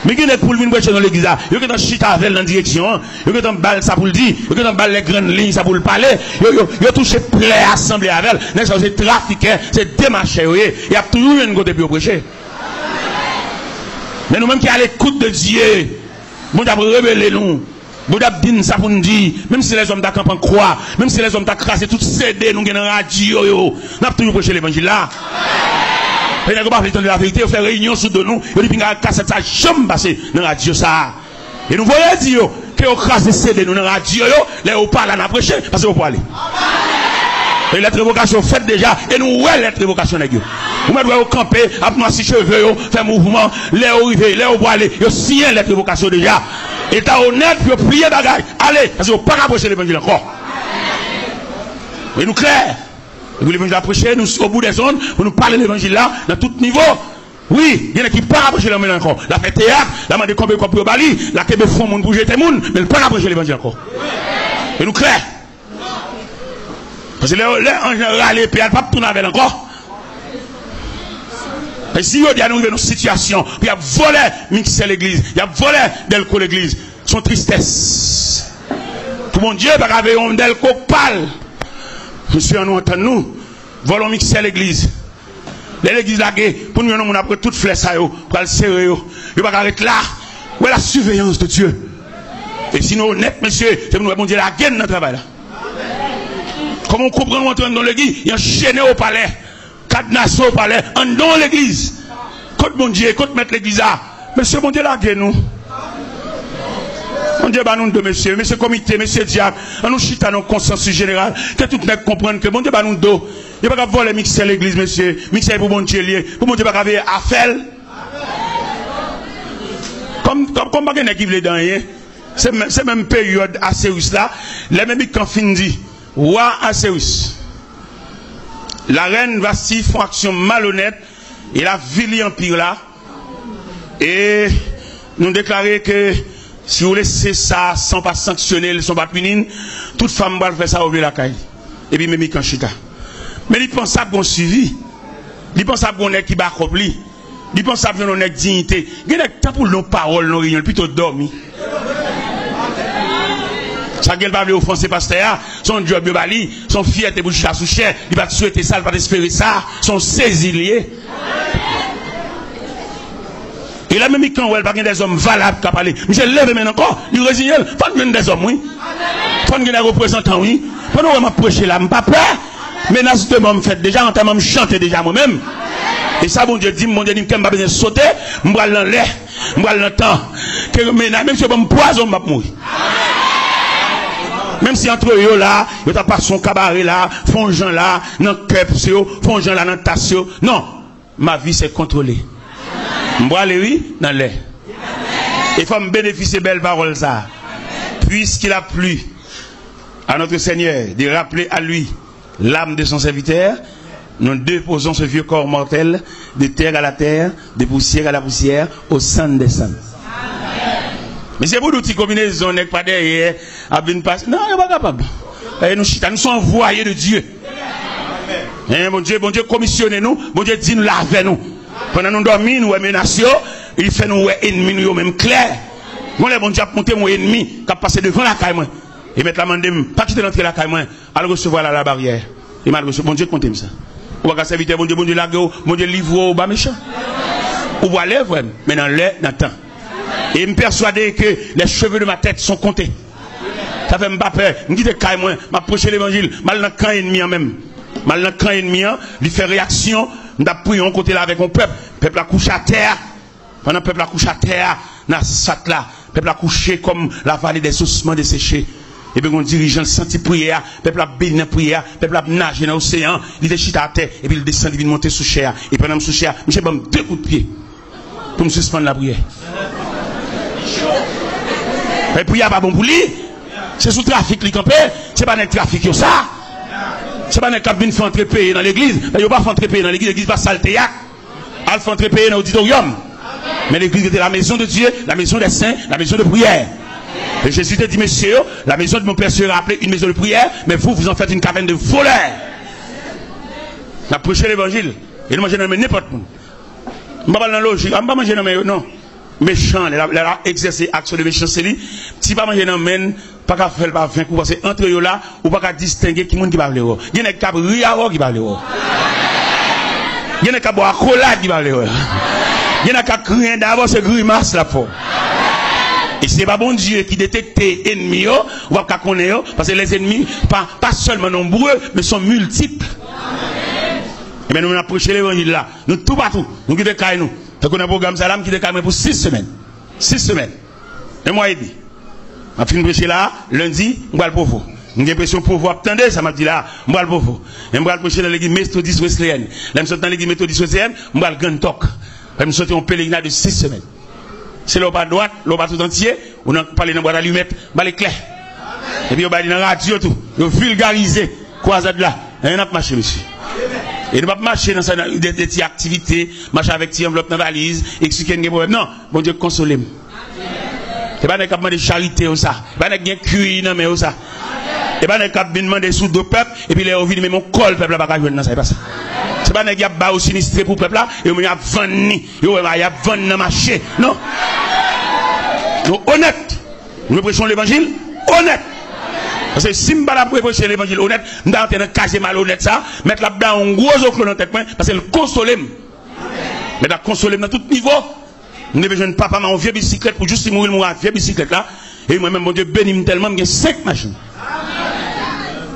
Mais qui est pour venir prêcher dans l'église Il y a chita avec dans direction, il y a balle ça pour le dire, il y a balle les grandes lignes ça pour le parler, il y a touché prêt assemblée avec c'est trafiqué, c'est démarché, il y a toujours une côté pour prêcher. Mais nous-mêmes qui à l'écoute de Dieu, nous avons révélé nous. Boudab din ça pour nous dire, même si les hommes d'accord en croix, même si les hommes d'accord crasé tout CD, nous avons radio, nous avons toujours prêché l'évangile là. Et nous avons de la vérité, on fait réunion sous de nous, on dit que cassette ça jamais passé dans la radio ça. Et nous voyons dire que on crase CD nous dans la radio, là on parle à prêcher, parce qu'on peut aller. Et la révocation faite déjà, et nous ouais la révocation nèg Vous mettez au camper, ap si cheveux, faire mouvement, là où arriver, là où aller, yo signé la révocation déjà. Et t'as honnête, puis prier bagaille. Allez, parce qu'on pas approcher l'évangile encore. Mais nous clair. Vous l'évangile à prêcher, nous au bout des zones, pour nous parler de l'évangile là, dans tout niveau. Oui, il y en a qui pas approcher l'évangile encore. La fait théâtre, la m'a combien quoi pour Bali, la qui font monde bouger tes monde, mais pas approcher l'évangile encore. Et nous clair. Parce que les en général, les pays, pas tourner avec encore. Et si vous nous dans une situation, il a volé mixer l'église, il a volé Delco l'église, son tristesse. Tout mon Dieu, avait un Delco pâle. Monsieur, nous entendons nous, volons mixer l'église. L'église là, pour nous, on a pris toute flèche, pour le serrer, il va arrêter là. Où est la surveillance de Dieu? Et sinon, honnête, monsieur, c'est pour nous, Dieu, la gaine dans le travail là. Comment on comprend, on dans l'église, il y a enchaîné au palais quatre nations parlaient en dans l'église. Côte mon Dieu, côte mettre l'église là. Monsieur mon Dieu, là, nous. Mon Dieu, bah nous messieurs, monsieur comité, monsieur diable, on nous chita nos consensus général, que tout le monde comprenne que mon Dieu, bah nous. Il n'y a pas voler mixer l'église, monsieur. Mixer pour mon Dieu lié. Pour mon Dieu, pas à faire. Comme, comme, comme, pas qui veut dans C'est même période assez là. Les mêmes dit, roi assez La reine Bastille font action malhonnête et la ville empire là. Et nous déclarer que si vous laissez ça sans pas sanctionner, sans pas punir, toute femme va faire ça au la caille. Et puis même quand chita. Mais il pense à bon suivi. Il pense à bon nèg qui va accompli. Il pense à bon nèg dignité. Il y a des temps pour nos paroles, nos réunions, plutôt dormir. Ça qu'elle va offenser pasteur, son job de bali, son fierté pour à sous cher, il va souhaiter ça, il va espérer ça, son saisilier. Et là, même quand elle pas des hommes valables qui parlent, Michel lève maintenant encore, il résigne, faut que des hommes, oui. Faut que des représentants, oui. Faut que nous prêcher là, pas peur. Mais dans ce moment, fait déjà, en de chanter déjà moi-même. Et ça, bon Dieu dit, mon Dieu dit, que je vais sauter, je vais dans l'air, vais dans le temps. Que même si je vais me poison, je vais mourir. Même si entre eux là, ils pas son cabaret là, font gens là, dans le font gens là dans tasse. Non, ma vie c'est contrôlé. Je aller oui, dans l'air. Il faut me bénéficier de belles paroles ça. Puisqu'il a plu à notre Seigneur de rappeler à lui l'âme de son serviteur, nous déposons ce vieux corps mortel de terre à la terre, de poussière à la poussière, au sein des saints. Mais c'est pour nous qui combinaisons, n'est pas derrière, à venir passer. Non, il n'est pas capable. Et nous, nous sommes envoyés de Dieu. Hein, mon Dieu, mon Dieu, commissionnez nous, mon Dieu, dit nous lavez nous. Pendant nous dormons, nous menaçons, il fait nous ennemis, nous même clair. Moi, mon Dieu a monté mon ennemi, qui a passé devant la caille, et mettre la main de pas quitter l'entrée de la caille, à recevoir la, barrière. Il m'a reçu, mon Dieu, comptez ça. Ou va servir, mon Dieu, mon Dieu, la mon Dieu, livre au bas méchant. Ou va lèvres, mais dans l'air, dans le temps. Et me persuader que les cheveux de ma tête sont comptés. Ça fait pas peur. Je dis que moi, m'approcher l'évangile, mal dans camp ennemi en même. Mal dans camp ennemi, il fait réaction, prié on côté là avec mon peuple. Peuple a couché à terre. Pendant peuple a couché à terre, dans là, peuple a couché comme la vallée des ossements desséchés. Et puis, on dirigeant senti prière, peuple a béni dans prière, peuple a nagé dans l'océan, il chita à terre, et puis il descend, il vient monter sous chair. Et pendant sous chair, je vais deux coups de pied pour me suspendre la prière. Il n'y a pas bon pour lui. C'est sous trafic qui campé. C'est pas un trafic ça. C'est pas un cap qui fait entrer payer dans l'église. Il n'y a pas entrer payer dans l'église. L'église pas saleté. Elle fait entrer payer dans l'auditorium. Mais l'église était la maison de Dieu, la maison des saints, la maison de prière. Et Jésus te dit, monsieur, la maison de mon père sera appelée une maison de prière, mais vous, vous en faites une caverne de voleurs. On a prêché l'évangile. Et nous mangez dans n'importe où. Je ne vais pas manger dans non. Méchant, il a exercé action de méchanceté. Si pas manger dans pas qu'à faire pas 20 coups, parce que entre eux là, ou pas qu'à distinguer qui monde qui parle. Il y a cap riaro qui parle. Il y a des cap boire cola qui parle. Il y a des cap crier d'abord, c'est grimace là pour. Et c'est pas bon Dieu qui détecte ennemis, ou pas connaître, parce que les ennemis, pas, pas seulement nombreux, mais sont multiples. Et bien nous prêché l'évangile là. Nous tout partout. Nous qui nous. Fait qu'on a un programme qui décaille pour six semaines. Six semaines. Un mois et demi. Là, lundi, je le pauvre. J'ai l'impression pour vous attendez, ça m'a dit là, je vais le je vais prêcher dans l'église méthodiste wesleyenne. Je dans l'église méthodiste wesleyenne, je vais le grand talk. Je pèlerinage de six semaines. C'est tout entier, on a parlé dans clairs. Et puis on va dans la radio tout, on vulgariser, croisade là. Et on a marché, monsieur. Et ne pas marcher dans des, des, activités, marcher avec des enveloppes dans la valise, expliquer des problèmes. Non, bon Dieu, consolez moi Et pas de de charité ou ça. Et pas de cuit non mais ou. Et pas de demander sous de peuple, et puis les ont mais mon col, peuple, pas jouer dans pas ça. C'est pas de bas au sinistré pour peuple là, et on a vendu, et on a vendu dans marché. Non. Honnête. Nous prêchons l'évangile, honnête. Parce que si je ne pas prêcher l'évangile honnête, je vais en cacher malhonnête ça, mettre là-dedans un gros oclo dans tête, parce que le consoler. Mais la consoler dans tout niveau. Je vais jeune papa, ma vieux bicyclette pour juste mourir, mourir, vieux bicyclette là. Et moi-même, mon Dieu bénit tellement, j'ai 5 machines.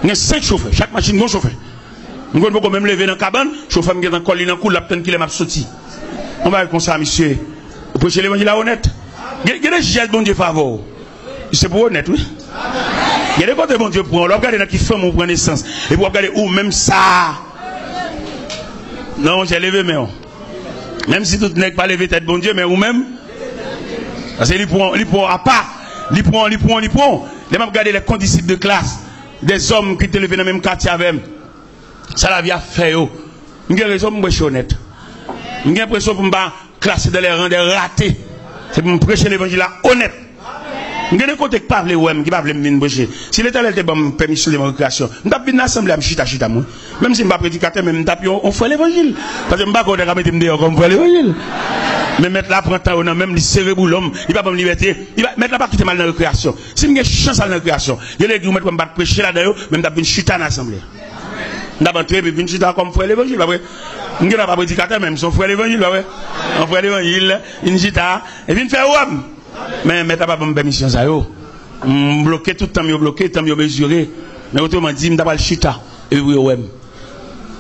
J'ai 5 chauffeurs. Chaque machine, un chauffeur. Je peux même lever dans la cabane, chauffeur me dans colline en coule, la peine qu'il est sorti. On va comme ça, monsieur. Vous prêchez l'évangile honnête. Y a des gens, bon Dieu, favor. C'est pour honnête, oui. Il y a des côtés bon Dieu pour on regarde dans qui fait mon prend naissance. Et vous regardez où même ça. Non, j'ai levé mais Même si tout n'est pas levé tête bon Dieu, mais ou même? Parce qu'il prend, il prend à part. Il prend, il prend, il prend. Les même regarder les condisciples de classe. Des hommes qui étaient levés dans le même quartier avec Ça la vie a fait. J'ai raison pour me honnête. J'ai l'impression pour me classer dans les rangs des ratés. C'est pour me prêcher l'évangile honnête. Je ne côté pas parler ouais, qui pas venir boucher. Si l'éternel te donne permission de récréation, je vais venir assemblée à chita chita moi. Même si je ne suis pas prédicateur, même on fait l'évangile. Parce que je ne vais pas mettre me comme faire l'évangile. Mais mettre là prend temps même le cérébro l'homme, il va pas me liberté, il va mettre là pas quitter mal dans la récréation. Si j'ai chance à la récréation, il y a des gens qui vont prêcher là dedans même je vais chita à l'assemblée. Je vais entrer et venir chita comme faire l'évangile, après. Ne suis pas prédicateur même, son frère l'évangile. On fait l'évangile, une chita et vient faire homme. Mais mais t'as pas bonne permission ça yo. Bloqué tout le temps, mieux bloqué, tant mieux mesuré. Mais autrement dit, le chita et oui.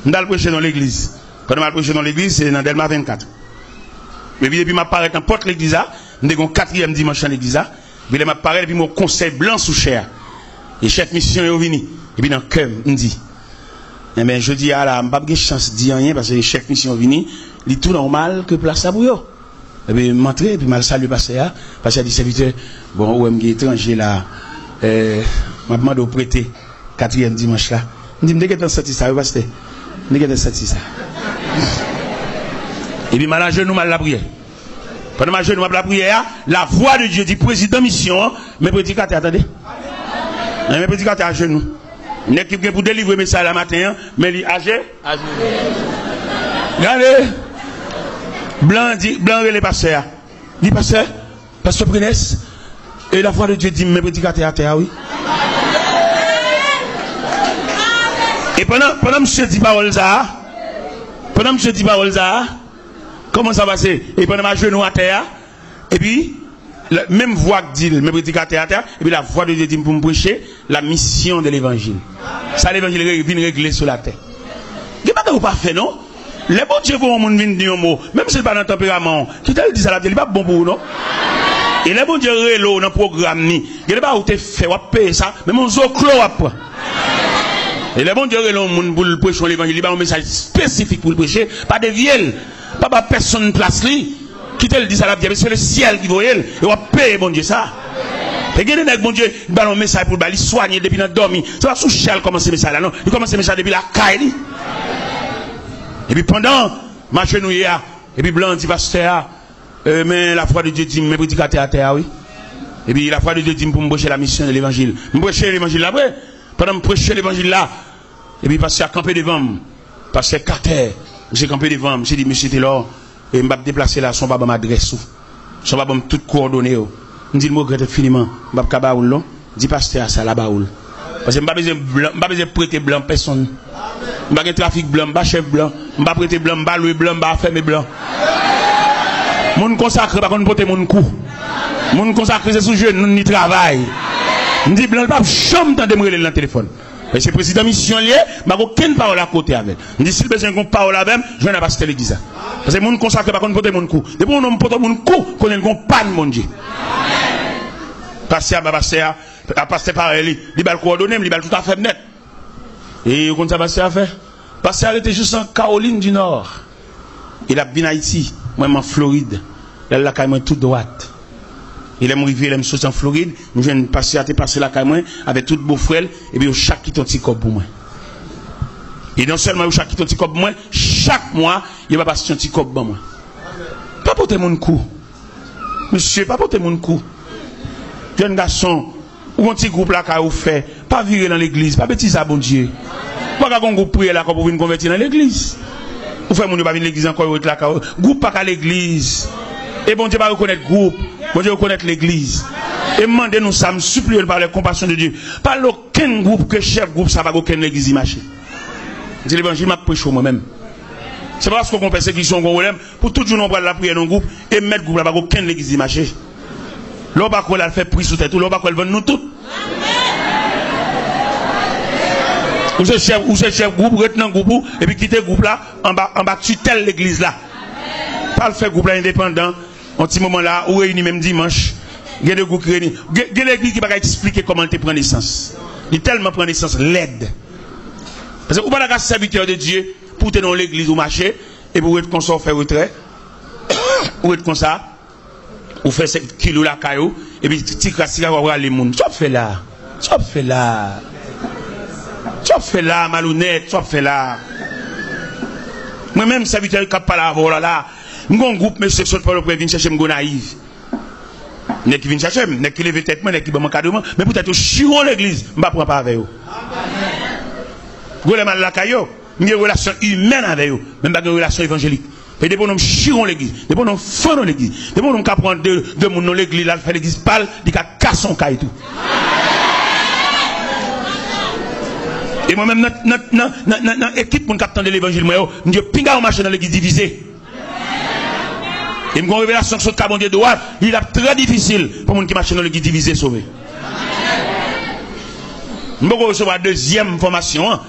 M'ta le prêcher dans l'église. Quand m'a prêcher dans l'église, c'est dans Delma 24. Mais puis depuis m'a paraît en porte l'église là, m'dé un quatrième dimanche dans l'église là. Puis puis mon conseil blanc sous chair. Et chef mission est venu. Et puis dans cœur, dit eh bien, je dis à la, m'pas pas chance de dire parce que les mission venu, il est tout normal que place pour eux. Et puis, m'entrer, et puis, mal salué pasteur, parce qu'il a dit, serviteur, bon, où est étranger là, euh, m'a demandé au prêter, quatrième dimanche là. Il dit, m'dé qu'est-ce sorti ça, pasteur? M'dé qu'est-ce sorti ça? Et puis, mal nous mal la prière. Pendant ma jeune, la prière, la voix de Dieu dit, président mission, mes prédicateurs, attendez. Mes prédicateurs à genoux. Une équipe pour délivrer le message la matin, mais il est âgé. Regardez. Blanc dit, blanc les pasteurs. Dit pasteur, pasteur Prinès, et la voix de Dieu dit, mes prédicateurs à terre, oui. Et pendant, pendant monsieur dit parole ça, pendant monsieur dit parole ça, comment ça va passer? Et pendant ma genou à terre, et puis, la même voix que dit, mes prédicateurs à terre, et puis la voix de Dieu dit pour me prêcher la mission de l'évangile. Ça, l'évangile vient régler sur la terre. N'y a pas pas fait, non? Les bons dieux vont moun vin dire un mot, même si c'est pas dans le tempérament, qui t'a dit ça la vie, il pas bon pour vous, non? Et les bons dieux relo dans le programme ni, il pas où t'es fait, ou payer ça, mais mon zo clo après. Et les bons dieux relo moun pour le prêcher l'évangile, il pas un message spécifique pour le prêcher, pas de viel, pas pas personne place li, qui te dit ça la c'est le ciel qui elle, et on payer bon Dieu ça. Et il y a des bon Dieu, il un message pour lui soigner depuis qu'il dormi. C'est pas sous chel commencer message là, non? Il commence message depuis la caille. Et puis pendant, ma chenouille, et puis blanc dit pasteur, mais la foi de Dieu dit, mais prédicateur à terre, oui. Et puis la foi de Dieu dit pour me prêcher la mission de l'évangile. Me prêcher l'évangile là, après. Pendant me prêcher l'évangile là, et puis pasteur a campé devant. Pasteur Carter, j'ai campé devant. J'ai dit, monsieur Taylor, et je vais déplacer là, son papa m'adresse. Son papa m'a tout coordonné. Je dis, je regrette infiniment. Je vais pas là. Dis pasteur ça là-bas. Parce que je ne vais pas besoin prêter blanc personne. Je vais pas trafic blanc, je chef blanc, je ne vais pas prêter blanc, je vais blanc, je vais fermer blanc. Mon consacré, par contre, porter mon coup. Mon consacré, c'est sous jeune, ni travail. Je dis blanc, pas chambre dans de me dans le téléphone. Mais c'est président mission lié, je n'ai aucune parole à côté avec. Je dis, si le besoin d'une parole avec, je vais pas citer l'église. Parce que mon consacré, par contre, porter mon coup. Depuis on porte mon coup, qu'on ait une panne, mon Dieu. Pasteur, pasteur, à passer par elle, il va le coordonner, il va tout à fait net. Et comment ça passer à faire Pasteur était juste en Caroline du Nord. Il a bien Haïti, moi en Floride. A la caille toute droite. Il aime arriver, il aime sortir en Floride. Je viens passer à te passer la caille avec tout beau frère. Et puis chaque qui ton petit pour moi. Et non seulement chaque qui ton petit pour moi, chaque mois, il va passer un petit pour moi. Pas porter mon coup. Monsieur, pas porter mon coup. Jeune garçon, ou un petit groupe là qu'a fait, pas virer dans l'église, pas bêtise à bon Dieu. Pas qu'un groupe prier là pour venir convertir dans l'église. Ou faire mon pas venir l'église encore là groupe pas qu'à l'église. Et bon Dieu va reconnaître groupe, bon Dieu reconnaître l'église. Et demandez nous ça, me supplier par la compassion de Dieu. Pas aucun groupe que chef groupe ça va aucun église marcher. C'est l'évangile m'a prêché moi-même. C'est parce qu'on pense qu'ils sont problème pour tout le monde la prière dans le groupe et mettre groupe là va aucun église marcher. L'on va quoi fait prix sous tête, l'on va quoi vendre nous tous. Ou c'est chef, ou c'est chef groupe, retenant groupe, et puis quitter groupe là, en bas, en bas, tutelle l'église là. Pas le faire groupe là indépendant, en petit moment là, ou réuni même dimanche. Il y a des groupes réunis. Il y a l'église qui va expliquer comment tu prends naissance. Il tellement prend naissance l'aide. Parce que vous pas serviteur de Dieu pour tenir l'église ou marcher, et pour être comme ça, faire retrait, ou être comme ça, ou fè se kilou la kayo, epi tikra sikra wawra li moun. Chop fè la, chop fè la. Chop fè la malounet, chop fè la. Mwen mèm savite kap pala avor oh la la, mgon goup mè seksyon palo pre vin chèche mgo naiv. Nè ki vin chèche mè, nè ki leve tèt mè, nè ki bè mè kado mè, mè pou tèt yo chiron l'eglise, mba pran pa ave yo. Gou lè man la kayo, mwen gen relasyon humèn ave yo, mwen bagen relasyon evanjelik. Et depuis nous chirons l'église, depuis nous faisons l'église, depuis nous prendre de, de mon l'église, là, faire l'église pâle, il a cassé son caille tout. Et moi-même, notre équipe, mon capitaine de l'évangile, moi, je pinga au marché dans l'église divisée. Et une révélation sur le carbone de droit, il est très difficile pour gens qui marchent dans l'église divisée sauver. Je vais recevoir deuxième formation.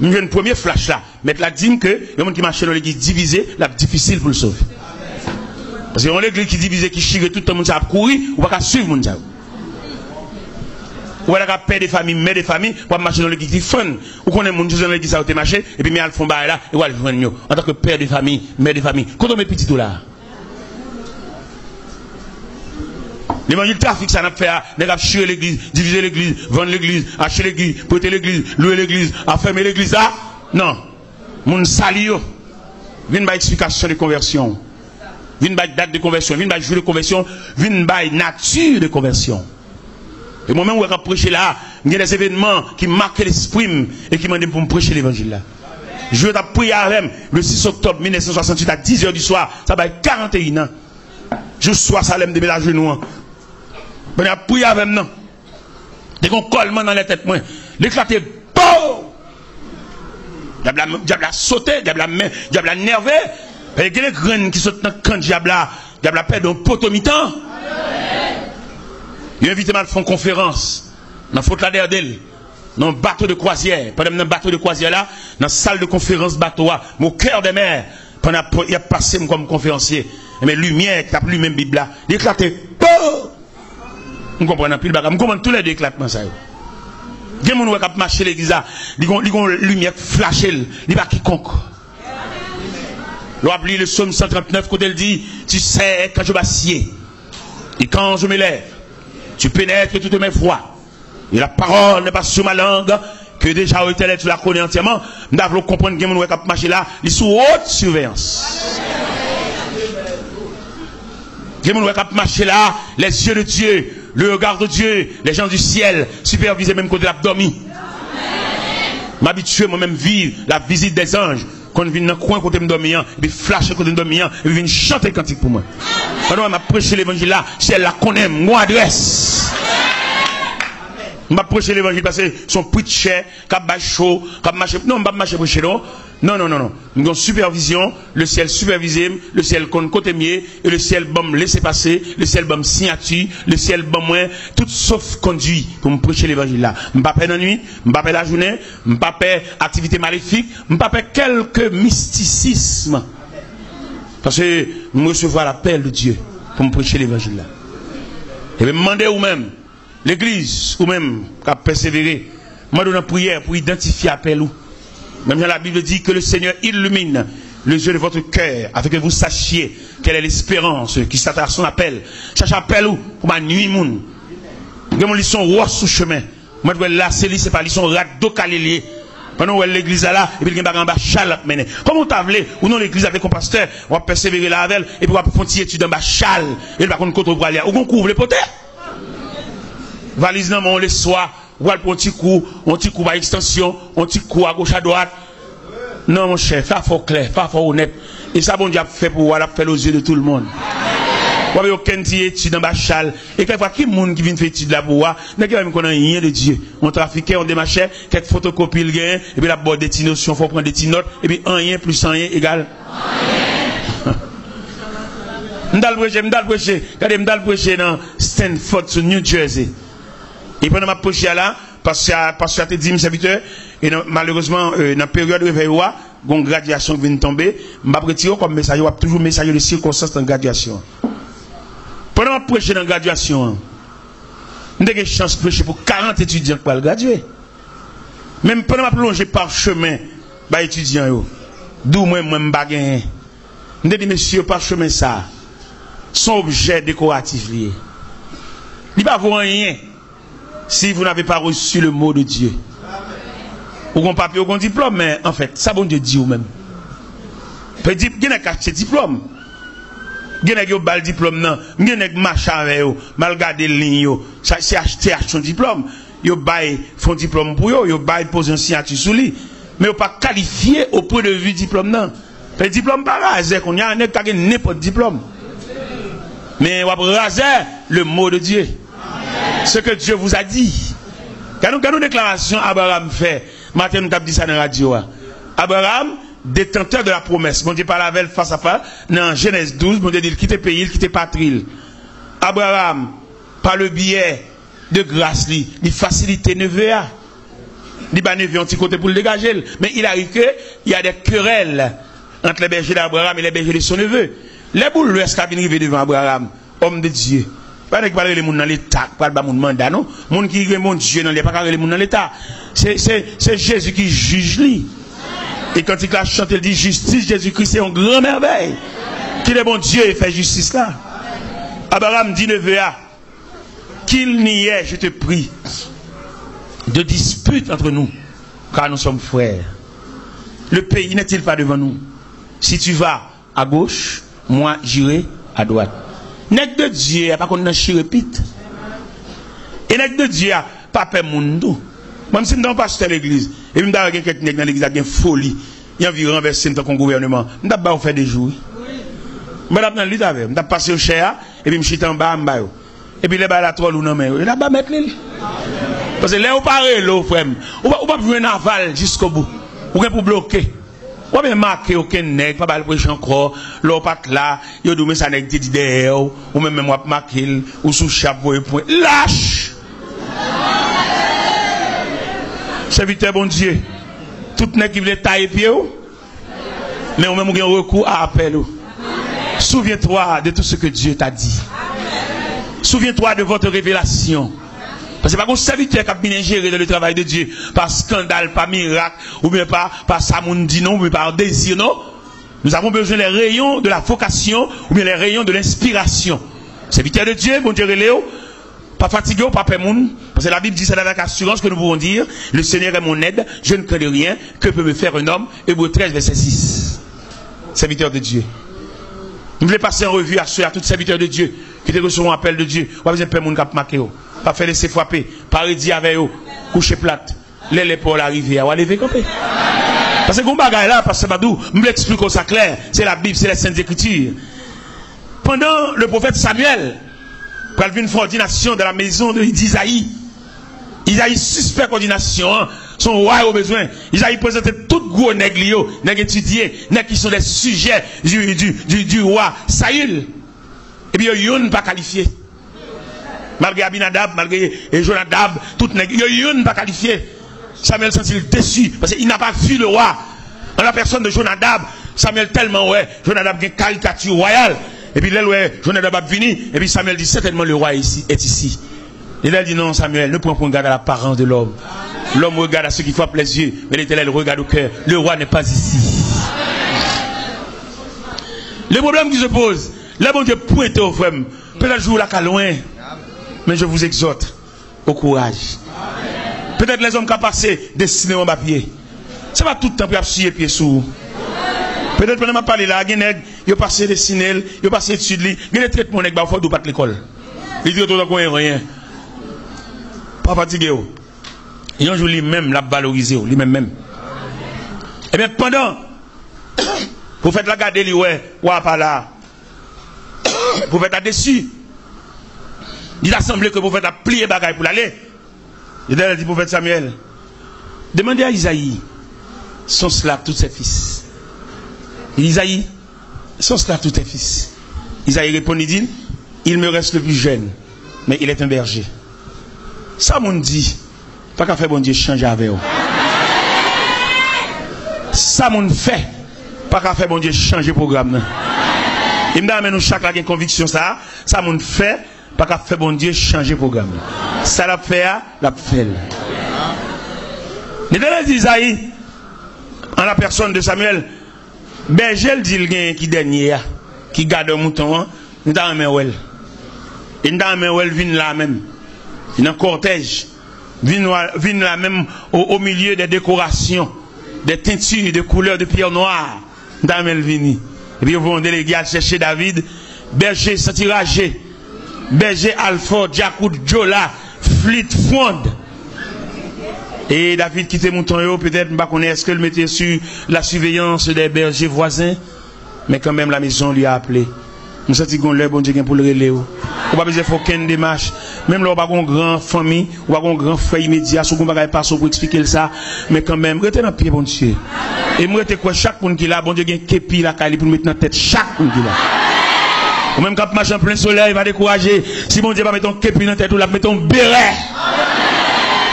Je une premier flash là. Mais la dit que les gens qui marchent dans l'église divisée, c'est difficile pour le sauver. Parce que l'église qui divisée, qui chire tout le monde à courir, ou pas suivre le monde. Ou alors père des familles, mère des familles, pour marcher dans l'église qui fun. Ou qu'on est mon dans l'église à marché, et puis mais font là, et ou aller En tant que père de famille, mère de famille. Quand on met petit tout là. L'évangile trafic, ça n'a fait à chier l'église, diviser l'église, vendre l'église, acheter l'église, prêter l'église, louer l'église, affermer l'église là. Non. Mon salio. Vine pas explication de conversion. Vine pas date de conversion. Vine pas jour de conversion. Vine pas nature de conversion. Et moi-même, je prêcher là, il y a des événements qui marquent l'esprit et qui m'ont pour me prêcher l'évangile là. Je vais prier à le 6 octobre 1968 à 10h du soir. Ça va être 41 ans. Je sois Salem de la genou. Ben, a prié avec nous. Dès qu'on colle dans la tête, moi, l'éclaté, boum! Diable a sauté, diable a, diable nervé. Il y a des graines qui sautent dans le camp diable a, diable a perdu un poteau mi-temps. Il a invité à faire une conférence dans la faute là d'elle dans un bateau de croisière. Pendant un bateau de croisière là, dans la salle de conférence bateau, au cœur des mers, pendant il a passé comme conférencier. Mais lumière, qui a plus même Bible là, il éclaté, boum! On comprend un pile bagage. On comprend tous les deux éclatements ça. Il y a des gens qui marché l'église ils ont une lumière flashée, il pas quiconque. L'on le psaume 139 quand elle dit, tu sais quand je m'assieds et quand je me lève, tu pénètres toutes mes voies. Et la parole n'est pas sur ma langue, que déjà, éternel, tu la connais entièrement. Nous devons comprendre que nous avons marché là, il est sous haute surveillance. Nous avons marché là, les yeux de Dieu, le regard de Dieu, les gens du ciel, supervisés même côté l'abdomen. M'habituer moi-même vivre la visite des anges. Quand je viens dans le coin côté me dormir, et puis flash côté me dormir, et puis chanter cantique pour moi. Pendant je prêché l'évangile là, elle la connaît, moi adresse. Prêcher l'évangile parce que son preacher, cap chaud, cap marché. Non, vais marcher prêcher non. Non, non, non, non. Nous supervision, le ciel supervisé, le ciel compte côté mieux, et le ciel me laisser passer, le ciel me signature, le ciel bon moins, tout sauf conduit pour me prêcher l'évangile là. Ne pas nuit, ne pas la journée, ne pas activité maléfique, ne pas quelques mysticisme. Parce que je recevoir l'appel de Dieu pour me prêcher l'évangile là. Et me demander ou même, l'église, ou même, qui a persévéré, m'a donné prière pour identifier l'appel ou. Même la Bible dit que le Seigneur illumine les yeux de votre cœur, afin que vous sachiez quelle est l'espérance qui s'attend à son appel. Cherche appel où Pour ma nuit, moun. Que mon lisson roi sous chemin. Moi, je là, c'est c'est pas lisson rado calilier. Pendant l'église là, et puis il y a un bachal mener. Comment t'as voulu, ou non l'église avec un pasteur, on va persévérer là avec, et puis on va faire une étude dans bachal, et puis on va contre aller. Ou couvre les potes. Valise non, on les soir, ou un petit coup, un petit coup à extension, un petit coup à gauche à droite. Non, mon cher, fais fort clair, fais fort honnête. Et ça, bon Dieu fait pour voir, faire aux yeux de tout le monde. Vous avez aucun étude dans Bachal. Et quelquefois, qui monde qui vient faire étude là pour voir, n'est pas même rien de Dieu? On trafiquait, on démarchait, quelques photocopies le gain, et puis la boîte des notions, faut prendre des notes, et puis un rien plus un rien égale. M'dal prêcher, m'dal prêcher. Regardez, m'dal prêcher dans Stanford, New Jersey. Et pendant ma poche là, parce que parce que dit serviteur et malheureusement euh, dans la période de réveil une graduation vient tomber, m'a retiré comme message, a toujours message de circonstances dans graduation. Pendant ma prêcher dans la graduation, j'ai une chance de prêcher pour 40 étudiants qui vont graduer. Même pendant ma plongée par chemin, bah étudiants d'où moi moi m'baguen. Je dit messieurs par chemin ça, son objet décoratif lié. Il va voir rien si vous n'avez pas reçu le mot de Dieu. Ou un papier ou un diplôme, mais en fait, ça bon Dieu dit ou même. Peut dire, il y a caché diplôme. Il y a un diplôme, non. Il y a un machin avec eux, mal gardé le ligne, c'est acheter son diplôme. Bail font diplôme pour yo, yo bail pose un signature sous lui. Mais yo pas qualifié au point de vue diplôme non. Le diplôme pas rasé qu'on y a un n'importe diplôme. Mais on va raser le mot de Dieu ce que Dieu vous a dit. Quand nous, quand nous déclaration Abraham fait, matin nous dit ça dans la radio. Hein. Abraham, détenteur de la promesse. Mon Dieu parle avec face à face. Dans Genèse 12, mon Dieu dit, il quitte pays, il quitte patrie. Abraham, par le biais de grâce, il facilite neveu. Il va neveu un petit côté pour le dégager. Mais il arrive qu'il y a des querelles entre les bergers d'Abraham et les bergers de son neveu. Les boules, est-ce qu'il devant Abraham, homme de Dieu. Pas de parler les dans l'état, pas de mandat, non. Qui mon Dieu les dans l'état. C'est Jésus qui juge lui. Et quand il a chanté, il dit justice, Jésus-Christ, c'est un grand merveille. Qu'il est bon Dieu et fait justice là. Abraham dit neveu qu'il n'y ait, je te prie, de dispute entre nous, car nous sommes frères. Le pays n'est-il pas devant nous? Si tu vas à gauche, moi j'irai à droite. Nèk de Diyo pa kon nan chirepit. E nèk de Diyo pa pe moun do. Mwen mse mdan paste l'eglize. E mwen mdan gen ket nèk nan l'eglize gen foli. Yon vi renverse mta kon gouvernement. Mwen mdan ba ou fe de joui. Mwen mdan li tave. Mwen mdan pase ou chea. E pi mchita mba mba yo. E pi le ba la trol ou nan men yo. E la ba met li li. Pase le ou pare lo frem. Ou pa pou jwen aval jisko bou. Ou gen pou bloke. Wap men make yo ken neg, pa bal prech anko, lor pat la, yo do men sa neg te di de e ou, ou men men wap make il, ou sou chap voye pou, lache! Serviteur bon Diyo, tout neg ki vle taye pie ou, men ou men mou gen rekou a apel ou. Souviens-toi de tout ce que Dieu t'a dit. Souviens-toi de votre révélation. Parce que pas un serviteur qui a bien géré dans le travail de Dieu par scandale, par miracle, ou bien par, par samundi, non, ou bien par désir, non? Nous avons besoin des rayons de la vocation, ou bien les rayons de l'inspiration. Serviteur de Dieu, bon Dieu, Léo, Pas fatigué, pas peur. Parce que la Bible dit, c'est avec assurance que nous pouvons dire, le Seigneur est mon aide, je ne crains rien, que peut me faire un homme? Hébreu 13, verset 6. Serviteur de Dieu. Nous voulons passer en revue à ceux, à tous serviteurs de Dieu, qui te reçoivent un appel de Dieu. Pas besoin de peur Pas faire laisser frapper. Pas redire avec eux. Coucher plate. Les l'épaule arriver, à lever camper. Parce que, bagaille là, parce que Badou, me l'explique ça clair. C'est la Bible, c'est les Saintes Écritures. Pendant le prophète Samuel, il une ordination de la maison d'Isaïe, Isaïe suspect coordination, hein. son roi au besoin. Isaïe présentait tout gros nègres, nègres étudiés, nègres qui sont des sujets du, du, du, roi Saül. Et puis, il n'y a pas qualifié. Malgré Abinadab, malgré Jonadab, tout a pas qualifié. Samuel sent déçu parce qu'il n'a pas vu le roi. Dans la personne de Jonadab, Samuel tellement ouais, Jonadab a une caricature royale. Et puis là, ouais, Jonadab a venu, et puis Samuel dit certainement le roi est ici. Est ici. Et là, il dit non, Samuel, ne prends pas garde à l'apparence de l'homme. L'homme regarde à ce qui frappe les yeux, mais l'éternel regarde au cœur. Le roi n'est pas ici. Le problème qui se pose, là, bon Dieu pointe au frère. Peut-être jour là, loin. Mais je vous exhorte au courage. Peut-être les hommes qui ont passé destinés en papier. Ça va tout le temps pour appuyer pied sous. Peut-être pendant que je parle là, il y a des passé destinés, il y a passé études, il y a des traitements, pas l'école. Il dit tout le rien. Pas fatigué. Y a un jour lui-même l'a valorisé, lui-même même. Eh bien, pendant, vous faites la garder, lui, ouais, ouais, pas là. Vous faites la dessus. Il a semblé que vous faites la plier bagaille pour l'aller. Il a dit prophète Samuel, demandez à Isaïe, sont cela tous ses fils Isaïe, sont cela tous ses fils Isaïe répond, il dit, me reste le plus jeune, mais il est un berger. Ça m'ont dit, pas qu'à faire bon Dieu changer avec eux. Ça m'ont fait, pas qu'à faire bon Dieu changer le programme. Il m'a nous chaque la conviction ça, ça m'ont fait, pas qu'à faire bon Dieu changer le programme. Ça l'a fait, l'a fait. Les d'Isaïe, en la personne de Samuel, berger dit qui dernier, qui garde un mouton, nous dans un well. Dans un well vient là même. Il a un cortège. Vient là même au, milieu des décorations, des teintures, des couleurs de pierre noire. Dans un vini. Et puis ils vont déléguer à chercher David. Berger s'entiragé. Berger Alford, Jacoud, Jola, Fleet Fond. Et David qui était mouton, peut-être, je est-ce qu'elle mettait sur la surveillance des bergers voisins? Mais quand même, la maison lui a appelé. Nous senti qu'on l'a bon Dieu pour le relais. On pas besoin de faire aucune démarche. Même là, on pas une grande famille, on pas un grand frère immédiat, on pas pas pour expliquer ça. Mais quand même, restez dans pied, bon Dieu. Et moi, quoi, chaque monde qui là, bon Dieu, il y là, pour mettre dans la tête chaque monde qui là. Ou même quand marche en plein soleil, il va décourager. Si bon Dieu va mettre un képi dans la tête, ou la mettre un béret.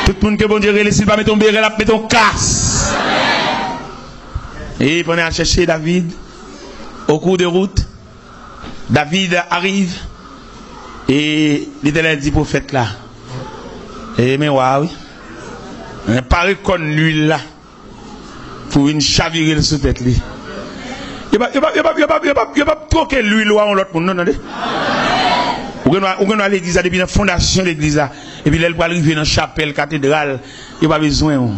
Tout le monde que bon Dieu s'il va mettre un béret, la mettre un casse. Et pendant à chercher David, au cours de route, David arrive, et l'éternel dit prophète là. Et mais oui. On pas reconnaître l'huile là. Pour une chavirer sur tête. Yo pa troke l'huil ou an lot moun, non an de? Ou gen wale l'eglisa, depi nan fondasyon l'eglisa, epi lèl wale rive nan chapel, katedral, yo pa bezwen ou.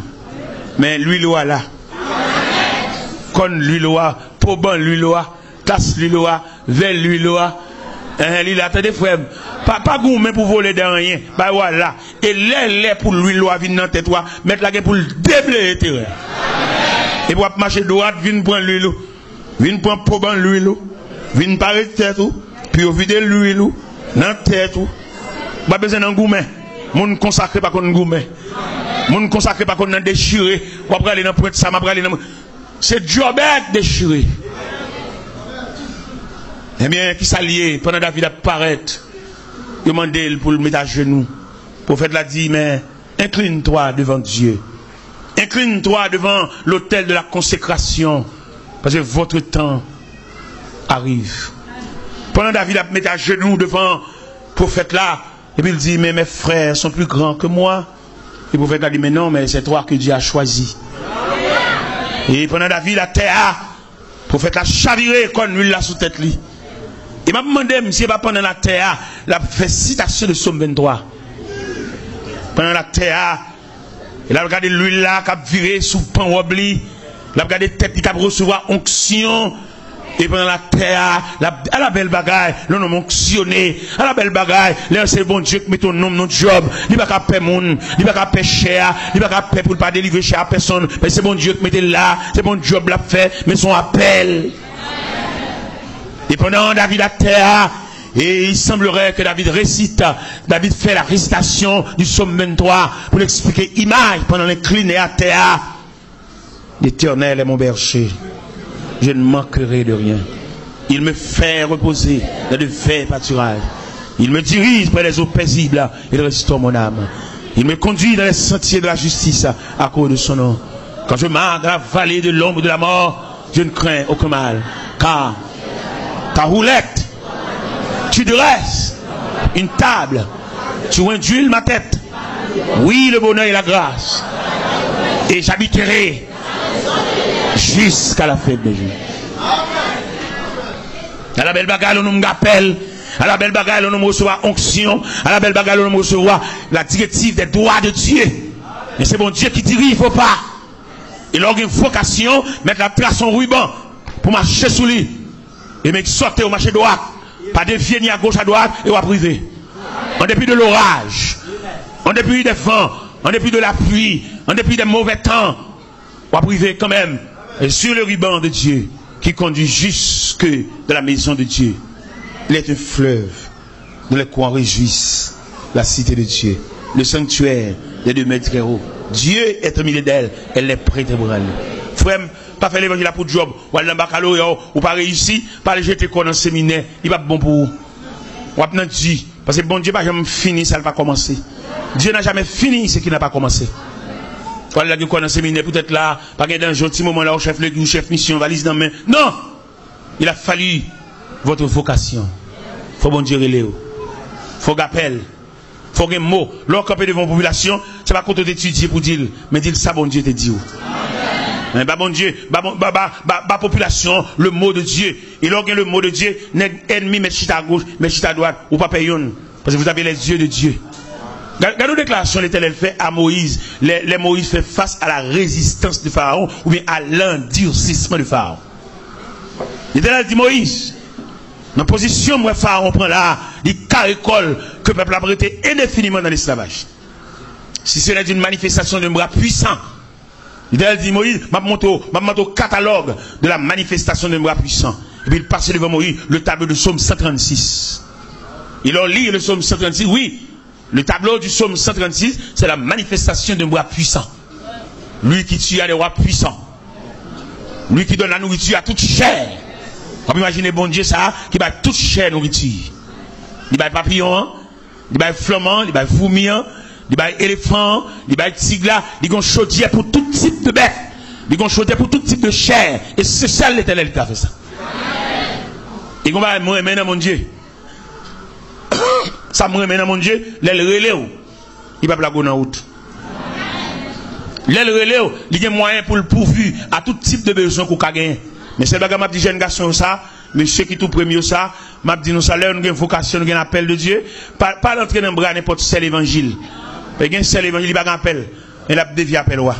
Men l'huil ou an la. Kon l'huil ou an, poban l'huil ou an, tas l'huil ou an, vel l'huil ou an. Eh, li la te defweb Pa, pa goun men pou vole den riyen Bay wala E le le pou l'huil lwa vin nan tetwa Met la gen pou l'deble etere E wap mache doat vin pran l'huil lwa Vient prendre pour l'huile. Vient paraître tête puis vider l'huile dans tête Pas besoin d'un gourmet. Mon consacré pas qu'on gourmet. Mon consacré pas qu'on déchiré. Ou après aller dans pointe ça, après aller C'est Jobet déchiré. Eh bien, qui s'allie pendant David apparaît, il demandé pour le mettre à genoux. Le prophète l'a dit, mais incline-toi devant Dieu. Incline-toi devant l'autel de la consécration. Parce que votre temps arrive. Pendant David a mis à genoux devant le prophète là, et puis il dit, mais mes frères sont plus grands que moi. Et le prophète a dit, mais non, mais c'est toi que Dieu a choisi. Et pendant David a terre, le prophète a chaviré comme lui là sous tête lui. Il m'a demandé, monsieur, pas pendant la terre, la fait citation de Somme 23. pendant la terre. Il a regardé l'huile là, qui a viré sous pan wobli. Il a regardé tête qui recevoir onction. Et pendant la terre, la, à la belle bagaille, le nom onctionné, à la belle bagaille, là c'est bon Dieu qui met ton nom, notre job, il va pas payer moun, il va pas payer cher, il va pas payer pour ne pas délivrer cher à personne, mais c'est bon Dieu qui met là, c'est bon job l'a fait, mais son appel. Et pendant David à terre, et il semblerait que David récite, David fait la récitation du psaume 23 pour l'expliquer image pendant l'incliné à terre. L'éternel est mon berger. Je ne manquerai de rien. Il me fait reposer dans de verts pâturages. Il me dirige près des eaux paisibles. Il restaure mon âme. Il me conduit dans les sentiers de la justice à cause de son nom. Quand je marche dans la vallée de l'ombre de la mort, je ne crains aucun mal. Car ta roulette, tu dresses une table, tu induis ma tête. Oui, le bonheur et la grâce. Et j'habiterai jusqu'à la fête des jours. À la belle bagarre, on nous appelle. À la belle bagarre, on nous reçoit onction. À la belle bagarre, on nous reçoit la directive des droits de Dieu. Et c'est bon Dieu qui dirige, il ne faut pas. Il a une vocation, mettre la trace en ruban pour marcher sous lui. Et mettre sortir au marché droit. Pas défier ni à gauche à droite et à priver. En dépit de l'orage, en dépit des vents, en dépit de la pluie, en dépit des mauvais temps, on va priver quand même. Et sur le ruban de Dieu qui conduit jusque de la maison de Dieu, il est un fleuve dans le coin réjouissent la cité de Dieu, le sanctuaire des deux mètres hauts. Dieu est au milieu d'elle, elle est prête pour elle. Frère, pas faire l'évangile pour job, ou aller dans baccalauréat, ou pas réussi, pas les jeter dans le séminaire, il va bon pour vous. Ou pas dit, parce que bon Dieu n'a jamais fini, ça va commencer. Dieu n'a jamais fini ce qui n'a pas commencé. Quand il a dans le séminaire, peut-être là, pas dans un gentil moment là, au chef le chef mission, valise dans main. Non! Il a fallu votre vocation. Faut bon Dieu relais. Faut appel. Faut un mot. Peut devant la population, c'est pas contre d'étudier pour dire, mais dire ça, bon Dieu te dit. Mais bah bon Dieu, bah, bah, bah, bah, population, le mot de Dieu. Et lorsque le mot de Dieu, ennemi, mais chita à gauche, mais chita à droite, ou pas payer. Parce que vous avez les yeux de Dieu. Regardez la déclaration l'Éternel fait à Moïse. Les, Moïse fait face à la résistance de Pharaon ou bien à l'endurcissement de Pharaon. L'Éternel dit Moïse, dans la position moi Pharaon prend là, il caricole que le peuple a prêté indéfiniment dans l'esclavage. Si ce n'est une manifestation de bras puissant, l'Éternel dit Moïse, m'a montré au catalogue de la manifestation de bras puissant. Et puis il passe devant Moïse le tableau de Psaume 136. Il a lu le Psaume 136, oui, le tableau du psaume 136, c'est la manifestation d'un roi puissant. Lui qui tue à des rois puissants. Lui qui donne la nourriture à toute chair. On peut imaginer bon Dieu ça, qui va toute chair nourriture. Il va papillon, il va flamand, il va fourmi, il va éléphant, il va tigre, il va chaudière pour tout type de bête. Il va chaudière pour tout type de chair. Et c'est ça l'éternel qui a fait ça. Et qu'on va maintenant mon Dieu ça me remet dans mon Dieu, l'aile relais, il va pas la dans route. L'aile relais, il y a moyen pour le pourvu à tout type de besoin qu'on a gagné. Mais c'est le bagage m'a dit jeune garçon ça, monsieur qui tout premier ça, m'a dit nous ça là avons vocation, avons appel de Dieu, pas pas l'entrer dans bras n'importe quel évangile. Parce que seul évangile il pas appel, il a dévié appel roi.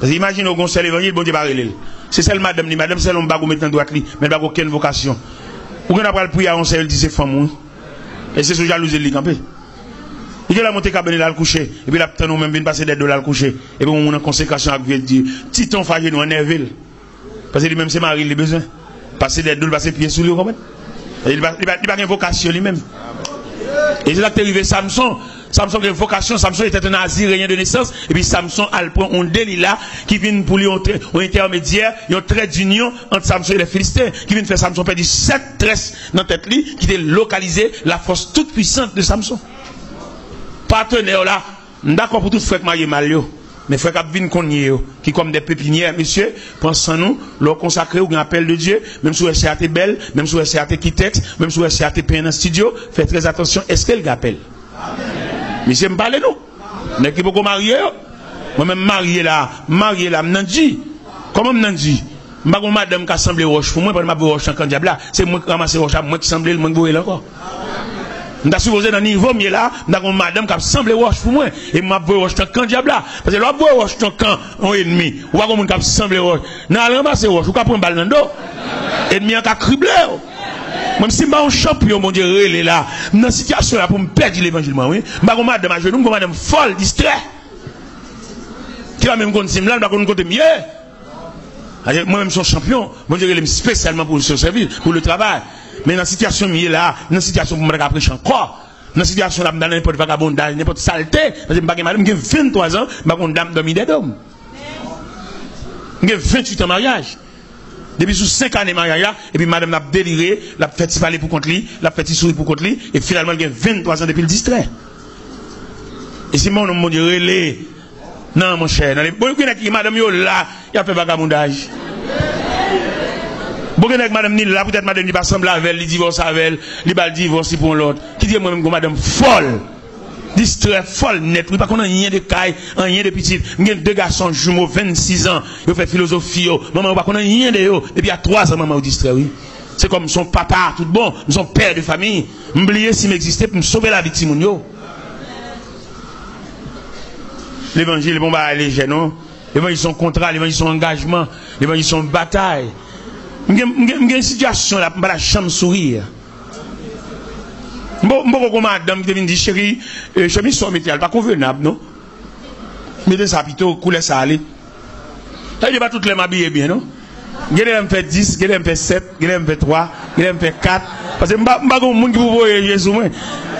Parce imagine au seul évangile bon Dieu va relais. C'est celle madame, madame c'est l'homme bagou mettre droite li, mais pas aucune vocation. Ou qu'on a pas le prier on sait dit c'est femme et c'est ce jalousie qui campé. Il a monté cabinet là le coucher. Et puis là, nous même vient passer des là le coucher. Et puis on a une consécration avec dire, Titon fagé nous Nerville. Parce que lui-même c'est Marie, il a besoin. Passer des deux, passer pieds sous lui? Il n'a pas une vocation lui-même. Et c'est là que arrivé Samson. Samson a une vocation. Samson était un rien de naissance. Et puis Samson a le point, on délit là, qui vient pour lui, un intermédiaire, un trait d'union entre Samson et les Philistins, qui vient faire Samson perdre sept tresses dans tête qui a localisé la force toute puissante de Samson. Partenaire là, d'accord pour tout frère marié mal mais frère cap vinn qui comme des pépinières monsieur pensons nous leur consacrer ou un appel de Dieu même si à belle même si qui texte même si peine dans studio faites très attention est-ce qu'elle appelle Monsieur me parle nous. N'est qui beaucoup marié Moi-même marié là, marié là, m'en dit. Comment m'en dit M'a gon madame qui assemble roche pour moi, pas m'a roche en candidat là, c'est moi qui ramasser roche, moi qui semble le moi qui encore. Nda supposé dans niveau mieux là, nda gon madame qui semble roche pour moi et m'a roche en candidat là parce que l'a roche en camp un ennemi, ou gon monde qui semble roche. N'a ramasser roche, ou ka prendre balle dans dos. Ennemi en ka cribler. Même si je suis un champion, mon Dieu, est là. Dans cette situation là, pour me perdre l'évangile, oui. Je suis madame à genoux, je madame folle, distrait. Qui va même continuer là, je vais côté mieux. Moi-même, je suis champion. Mon Dieu, je spécialement pour ce service, pour le travail. Mais dans la situation là, dans la situation je suis prêcher encore, dans la situation où dans n'importe vagabondage, n'importe saleté, je j'ai 23 ans, je suis dame de des hommes. J'ai 28 ans mariage. Depuis sous 5 années de mariage, et puis madame l'a déliré, l'a fait parler pour contre lui, l'a fait sourire pour contre lui, et finalement, j'ai 23 ans depuis le distrait. Et si mon mon Dieu, relais, non, mon cher, les bon, madame yo là, il a fait vagabondage. Bon, avec madame Nil là, peut-être madame n'est pas semble avec elle, il divorce avec elle, il va le divorce pour l'autre. Qui dit moi-même que madame folle, distrait, folle, net, il pas qu'on a rien de caille, rien de petit. J'ai deux garçons jumeaux, 26 ans, ils fait philosophie, maman, pas qu'on a rien de eux. Et puis il y a trois ans, maman, distrait, oui. C'est comme son papa, tout bon, son père de famille. M'oublier s'il m'existait pour me sauver la victime, yo. L'évangile, bon, bah, léger, non? L'évangile, son contrat, l'évangile, son engagement, l'évangile, son bataille. J'ai une situation là, je la chambre sourire. Mbo koko madame ki te vin di chéri, euh, chemise son mette al pa konvenab, non? Mette sa pito, koule sa ale. Ta yon pa tout le mabye bien, non? Gede m fè 10, gede m fè 7, gede m fè 3, gede m fè 4. Pase m bagon moun ki pou pou ye Jezu mwen.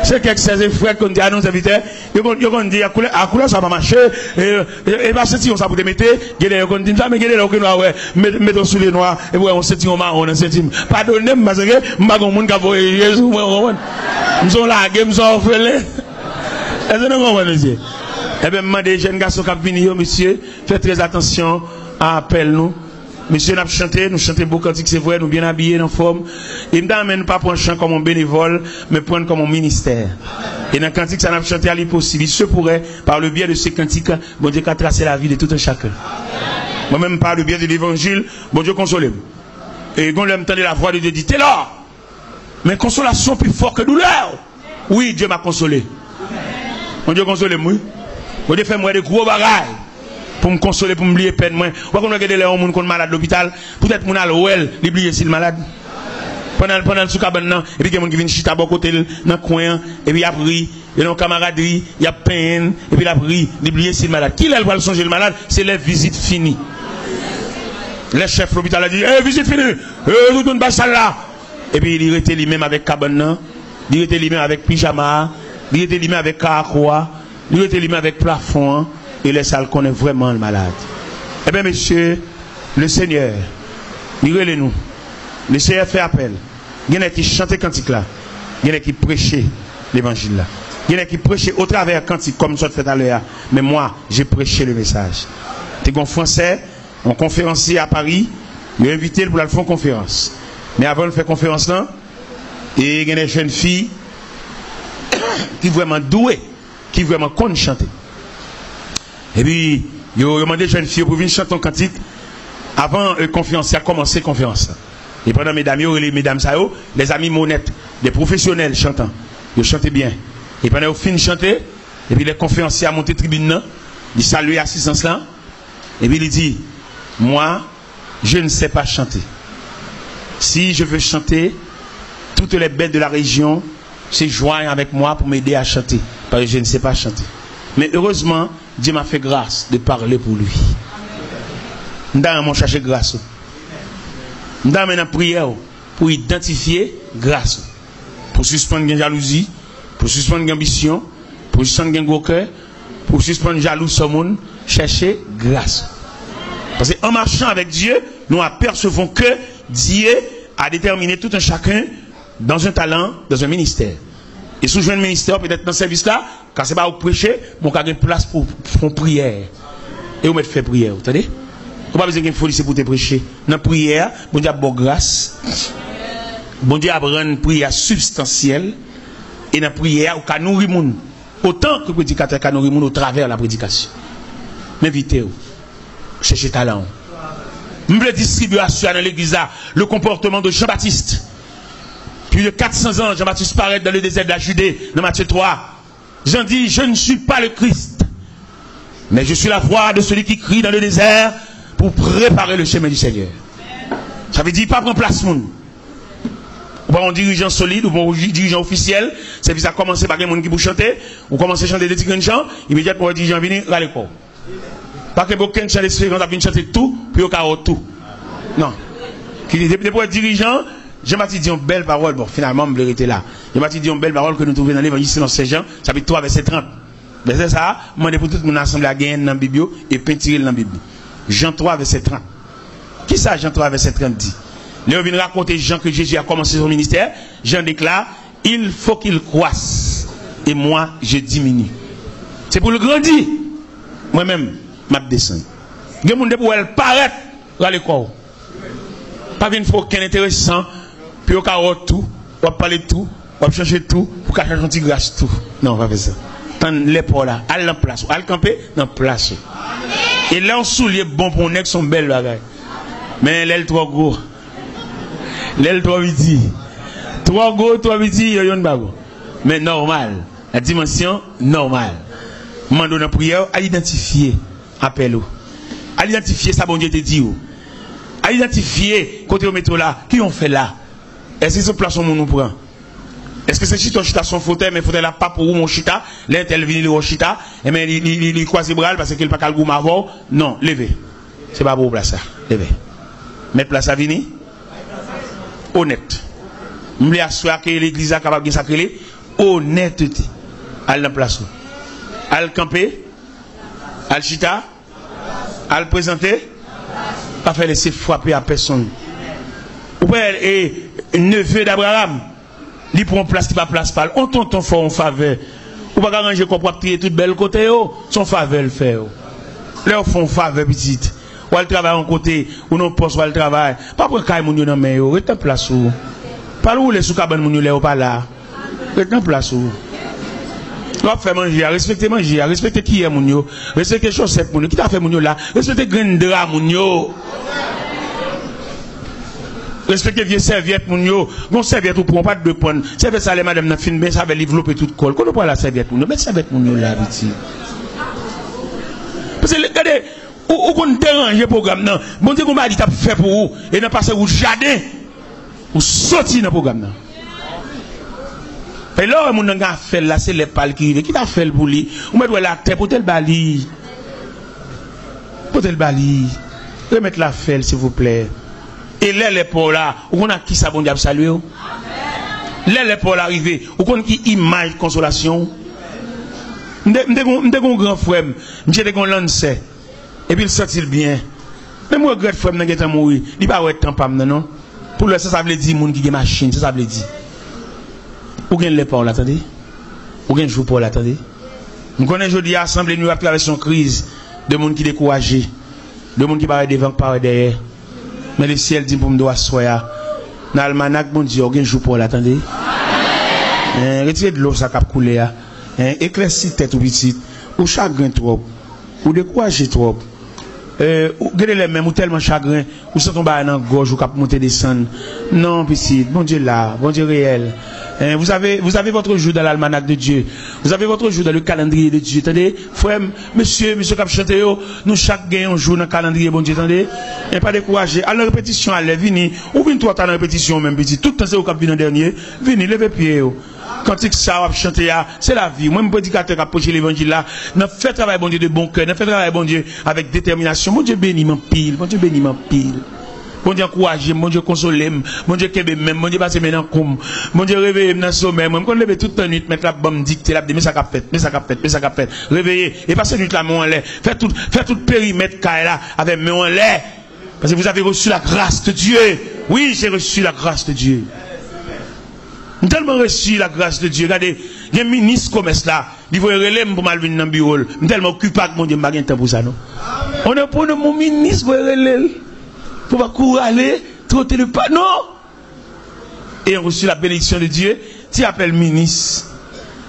Se kek se ze fwek kon di anon se vitè, yo kon di akoule, akoule sa pa manche, e, e, e pa seti yon sa pou te mette, gede yo kon di, mta me gede la ouke nou awe, meto sou le noa, e pou yon seti yon maron, seti m. Padonem, mase ge, m bagon moun ka pou ye Jezu mwen. M son lage, m son ofele. E se nou kon mwen mesye. E ben m mande jen gaso kap vini yo mesye, fè trez atensyon, apel nou. Monsieur n'a chanté, nous chantons beaucoup cantiques, c'est vrai, nous bien habillés, en forme. Et nous n'amène pas pour un chant comme un bénévole, mais prendre comme un ministère. Et dans le cantique, ça n'a chanté à l'impossible. Il se pourrait, par le biais de ces cantiques, bon Dieu, qu'à tracer la vie de tout un chacun. Moi-même, par le biais de l'évangile, bon Dieu, consolez Et quand l'aime la voix de Dieu dit, t'es là. Mais consolation plus fort que douleur. Oui, Dieu m'a consolé. Bon Dieu, consolez-moi. Bon Dieu, fait moi des gros bagailles pour me consoler, pour me oublier peine. Moi, on regarde les gens qui sont malades à l'hôpital, peut-être mon al ouel, l'oublier s'il malade. Pendant pendant le cabane et puis il y a des gens qui viennent chita à côté dans le coin et puis il a pris, il y a camaraderie, il y a peine et puis il a pris, l'oublier s'il malade. Qui l'a le songer le malade, c'est les visites finies. Le chef de l'hôpital a dit, eh, visite finie, eh, tout le monde là. Et puis il était lui-même avec cabane, il était lui-même avec pyjama, il était lui-même avec carquois, il était lui-même avec plafond et les salles connaissent vraiment le malade. Eh bien, monsieur, le Seigneur, il nous. Le Seigneur fait appel. Il y en a qui chantent cantique là. Il y en a qui prêchent l'évangile là. Il y en a qui prêchent au travers cantique comme ça fait à l'heure. Mais moi, j'ai prêché le message. Tu un français, un conférencier à Paris, il a invité pour la faire conférence. Mais avant de faire conférence là, il y a des jeunes filles qui vraiment douées, qui vraiment connaissent chanter. Et puis, il a demandé aux jeunes filles pour venir chanter un cantique avant la conférence, a commencé la conférence. Et pendant mesdames, les mesdames, les amis monnettes, les professionnels chantant, ils chantaient bien. Et pendant qu'ils finissent de chanter, et puis les conférenciers a monté tribune, il salue l'assistance là, et puis il dit, moi, je ne sais pas chanter. Si je veux chanter, toutes les bêtes de la région se joignent avec moi pour m'aider à chanter, parce que je ne sais pas chanter. Mais heureusement, Dieu m'a fait grâce de parler pour lui. Nous avons cherché grâce. Nous avons une prière pour identifier grâce. Pour suspendre la jalousie, pour suspendre l'ambition, pour suspendre le gros cœur, pour suspendre jaloux le monde, chercher grâce. Parce qu'en marchant avec Dieu, nous apercevons que Dieu a déterminé tout un chacun dans un talent, dans un ministère. Et sous un ministère, peut-être dans ce service-là, quand c'est pas pour prêcher, mon cas une place pour faire prière. Et vous mettez faire prière, vous entendez? Vous pas besoin d'une folie pour te prêcher. Dans la prière, bon Dieu a bonne grâce. Bon Dieu a une prière substantielle. Et dans la prière, on peut nourrir monde. Autant que le prédicateur nourrir monde au travers de la prédication. Vite, cherchez talent. Je distribuer dans l'église le comportement de Jean-Baptiste. plus de 400 ans, Jean-Baptiste paraît dans le désert de la Judée, dans Matthieu 3. Jean dit, je ne suis pas le Christ, mais je suis la voix de celui qui crie dans le désert pour préparer le chemin du Seigneur. Ça veut dire, pas prendre place, monde. Ou pas un dirigeant solide, ou pas un dirigeant officiel, c'est que ça commence par quelqu'un qui vous chanter, ou commencez à chanter des petits chants, immédiatement le dirigeant vient, râler quoi. Pas que aucun chant d'espérance a chanter tout, puis au carreau tout. Non. Depuis pour être dirigeant, Jean-Baptiste dit une belle parole, bon, finalement, je vais là. Jean-Baptiste dit une belle parole que nous trouvons dans l'évangile dans Saint-Jean, chapitre 3, verset 30. Mais c'est ça, moi, pour tout mon assemblée à gagner dans la Bible et peinturer dans la Bible. Jean 3, verset 30. Qui ça, Jean 3, verset 30 dit? Léo vient raconter Jean que Jésus a commencé son ministère. Jean déclare, il faut qu'il croisse et moi je diminue. C'est pour le grandir. Moi-même, je descends. Il y a des gens elle paraître dans le corps. Pas fois qu'un intéressant, puis au cas tout, on va parler tout, on va changer tout, pour qu'à changer un petit grâce tout. Non, on va faire ça. Tant l'épaule là, à la place, à camper, dans la place. Et là, on soulier bon pour nous, sont belles bagailles. Mais l'aile trop gros. L'aile trop midi. Trois gros, trois midi, yo yon bago. Mais normal. La dimension normale. Mando dans prière à identifier appel ou. À identifier ça bon Dieu te dit ou. À identifier côté au métro là, qui on fait là Est-ce que c'est place où nous prend? Est-ce que c'est chita chita son fauteuil mais fauteuil là pas pour mon chita, l'intel vini le chita et mais il il croise bras parce qu'il pas calgou avant. Non, levez. C'est pas pour place ça. Levez. Mettre place à venir honnête. Voulais assurer que l'église est capable de sacrer honnêteté. À la place. À le camper? À le chita? À le présenter? Pas faire laisser frapper à personne. Ou et neveu d'Abraham. Il prend place qui pas place pas. On t'entend fort en faveur. Ou pas arranger qu'on peut tirer toute belle côté. Son faveur le fait. Là, font faveur petite. Ou elle travaille en côté, ou non poste, ou elle travaille. Pas pour qu'il y ait dans main, reste en place où. Pas où les sous-cabane moun yo pas là. Reste en place où. On fait manger, respecter manger, respecter qui est moun respecter chaussette moun yo, qui t'a fait moun là, respecter grain drap moun yo. Respectez vieux serviette moun yo. Serviette ou pour pas de prendre. Serviette ça les madame n'a fin ben ça va développer toute colle. Qu'on pas la serviette moun yo, mais serviette moun yo là. Parce que regardez ou qu'on dérange le programme non bon dieu qu'on m'a dit t'as fait pour vous et n'a passé au jardin ou sorti dans le programme non et là mon gars fait là c'est les pales qui qui t'a fait pour lui ou mettre la terre pour tel bali pour tel bali remettre la felle s'il vous plaît et là les pour là ou on a qui ça bon diable saluer là les pour l'arrivée ou qu'on qui image consolation? M'de m'de un grand frère m'de un lancé et puis il sortit bien. Mais moi, regrette frère, je suis mourir. Il n'y a pas de temps pas non? Pour le ça, ça veut dire moun qui a machine, ça, ça veut dire. Ou gagne les paroles, attendez. Ou gagne jour pour attendez. Nous connaissons aujourd'hui l'Assemblée, nous avons traversé une crise de monde qui découragé, de monde qui parle devant, parle derrière. Men le siel di pou mdo aswaya. Nan almanak bon di yo gen jou pou la, tande? Eh, retire de l'eau sa kap koule ya. Eh, Eklesi tet ou bitit. Ou chagrin trop. Ou dekouraje trop. Euh, regardez les mêmes ou tellement chagrin, ou sont tombés dans la gorge, ou cap monter descendre. Non, petit, bon Dieu là, bon Dieu réel. Hein, vous avez, vous avez votre jour dans l'almanach de Dieu. Vous avez votre jour dans le calendrier de Dieu. Attendez, frère, monsieur, monsieur cap nous chaque gagne un jour dans le calendrier, bon Dieu, attendez. Et pas décourager. À la répétition, allez, venez. Ou venez toi, à la répétition, même petit. Tout le temps, c'est au cap en dernier. Venez, levez pied. Quand ça va chanter, c'est la vie. Moi, mon prédicateur qui l'évangile là, n'a fait travail, bon Dieu, de bon cœur, n'a fait travail, bon Dieu, avec détermination. Mon Dieu béni, mon pile, mon Dieu béni, mon pile. Mon Dieu encourage, mon Dieu console, mon Dieu kebe même, mon Dieu passe maintenant comme, mon Dieu réveille dans le sommeil, moi, quand lever toute la nuit, mettre la bombe dictée, la mais ça qu'a fait, mais ça qu'a fait, mais ça qu'a fait, réveiller, et passer nuit là, mon l'air, faire tout, faire tout périmètre là, avec mon l'air, parce que vous avez reçu la grâce de Dieu. Oui, j'ai reçu la grâce de Dieu. J'ai tellement reçu la grâce de Dieu. Regardez, il y a un ministre commerce là, il veut relève pour mal venir dans le bureau. Je tellement occupé que mon Dieu m'a temps pour ça, non? On a pour mon ministre pour relève. Pour pas courir aller, trotter le pas. Non! Et on reçu la bénédiction de Dieu. Tu appelles ministre.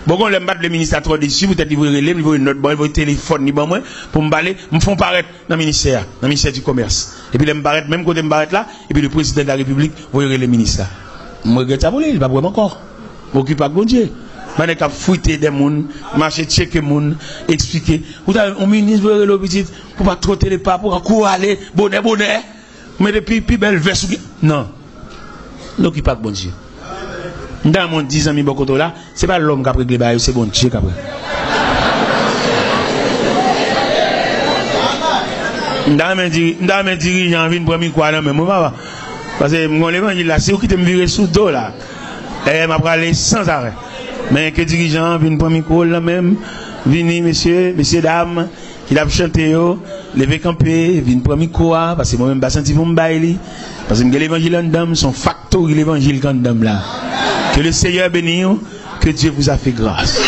Bon, on l'aime battre le ministre à trop dessus, vous êtes livré relève, il veut une note, il veut téléphone, ni bon, moi, pour me baler, me font paraître dans le ministère, dans le ministère du commerce. Et puis, me paraître, même côté me paraître là, et puis le président de la République, vous le ministre là. Mwen gè taboulè, il pa bwèm ankor. Mwen ki pa gondye. Mwen e kap fwite de moun, manche cheke moun, eksplike. Ou ta yon minis vwè lò bitit, pou pa trote le pa, pou ka kou ale, bonè, bonè. Mwen de pi, pi bel vè souke. Nan. Lò ki pa gondye. Ndan moun dizan mi bokoto la, se pa lòm kap regle bayo, se gondye kap regle. Ndan men diri, ndan men diri, jan vin pwè mi kwa nan men mwen mwa wak. Parce que mon évangile là, c'est où qui me virer sous dos là. Et m'a parlé sans arrêt. Mais que dirigeants viennent prendre micro là même, venez messieurs, messieurs, dames, il a chanté yo, levé campé, viennent prendre micro parce que moi-même, pas senti pour me bailler. Parce que l'évangile en dame, son facteur l'évangile en dame là. Que le Seigneur bénisse, que Dieu vous a fait grâce.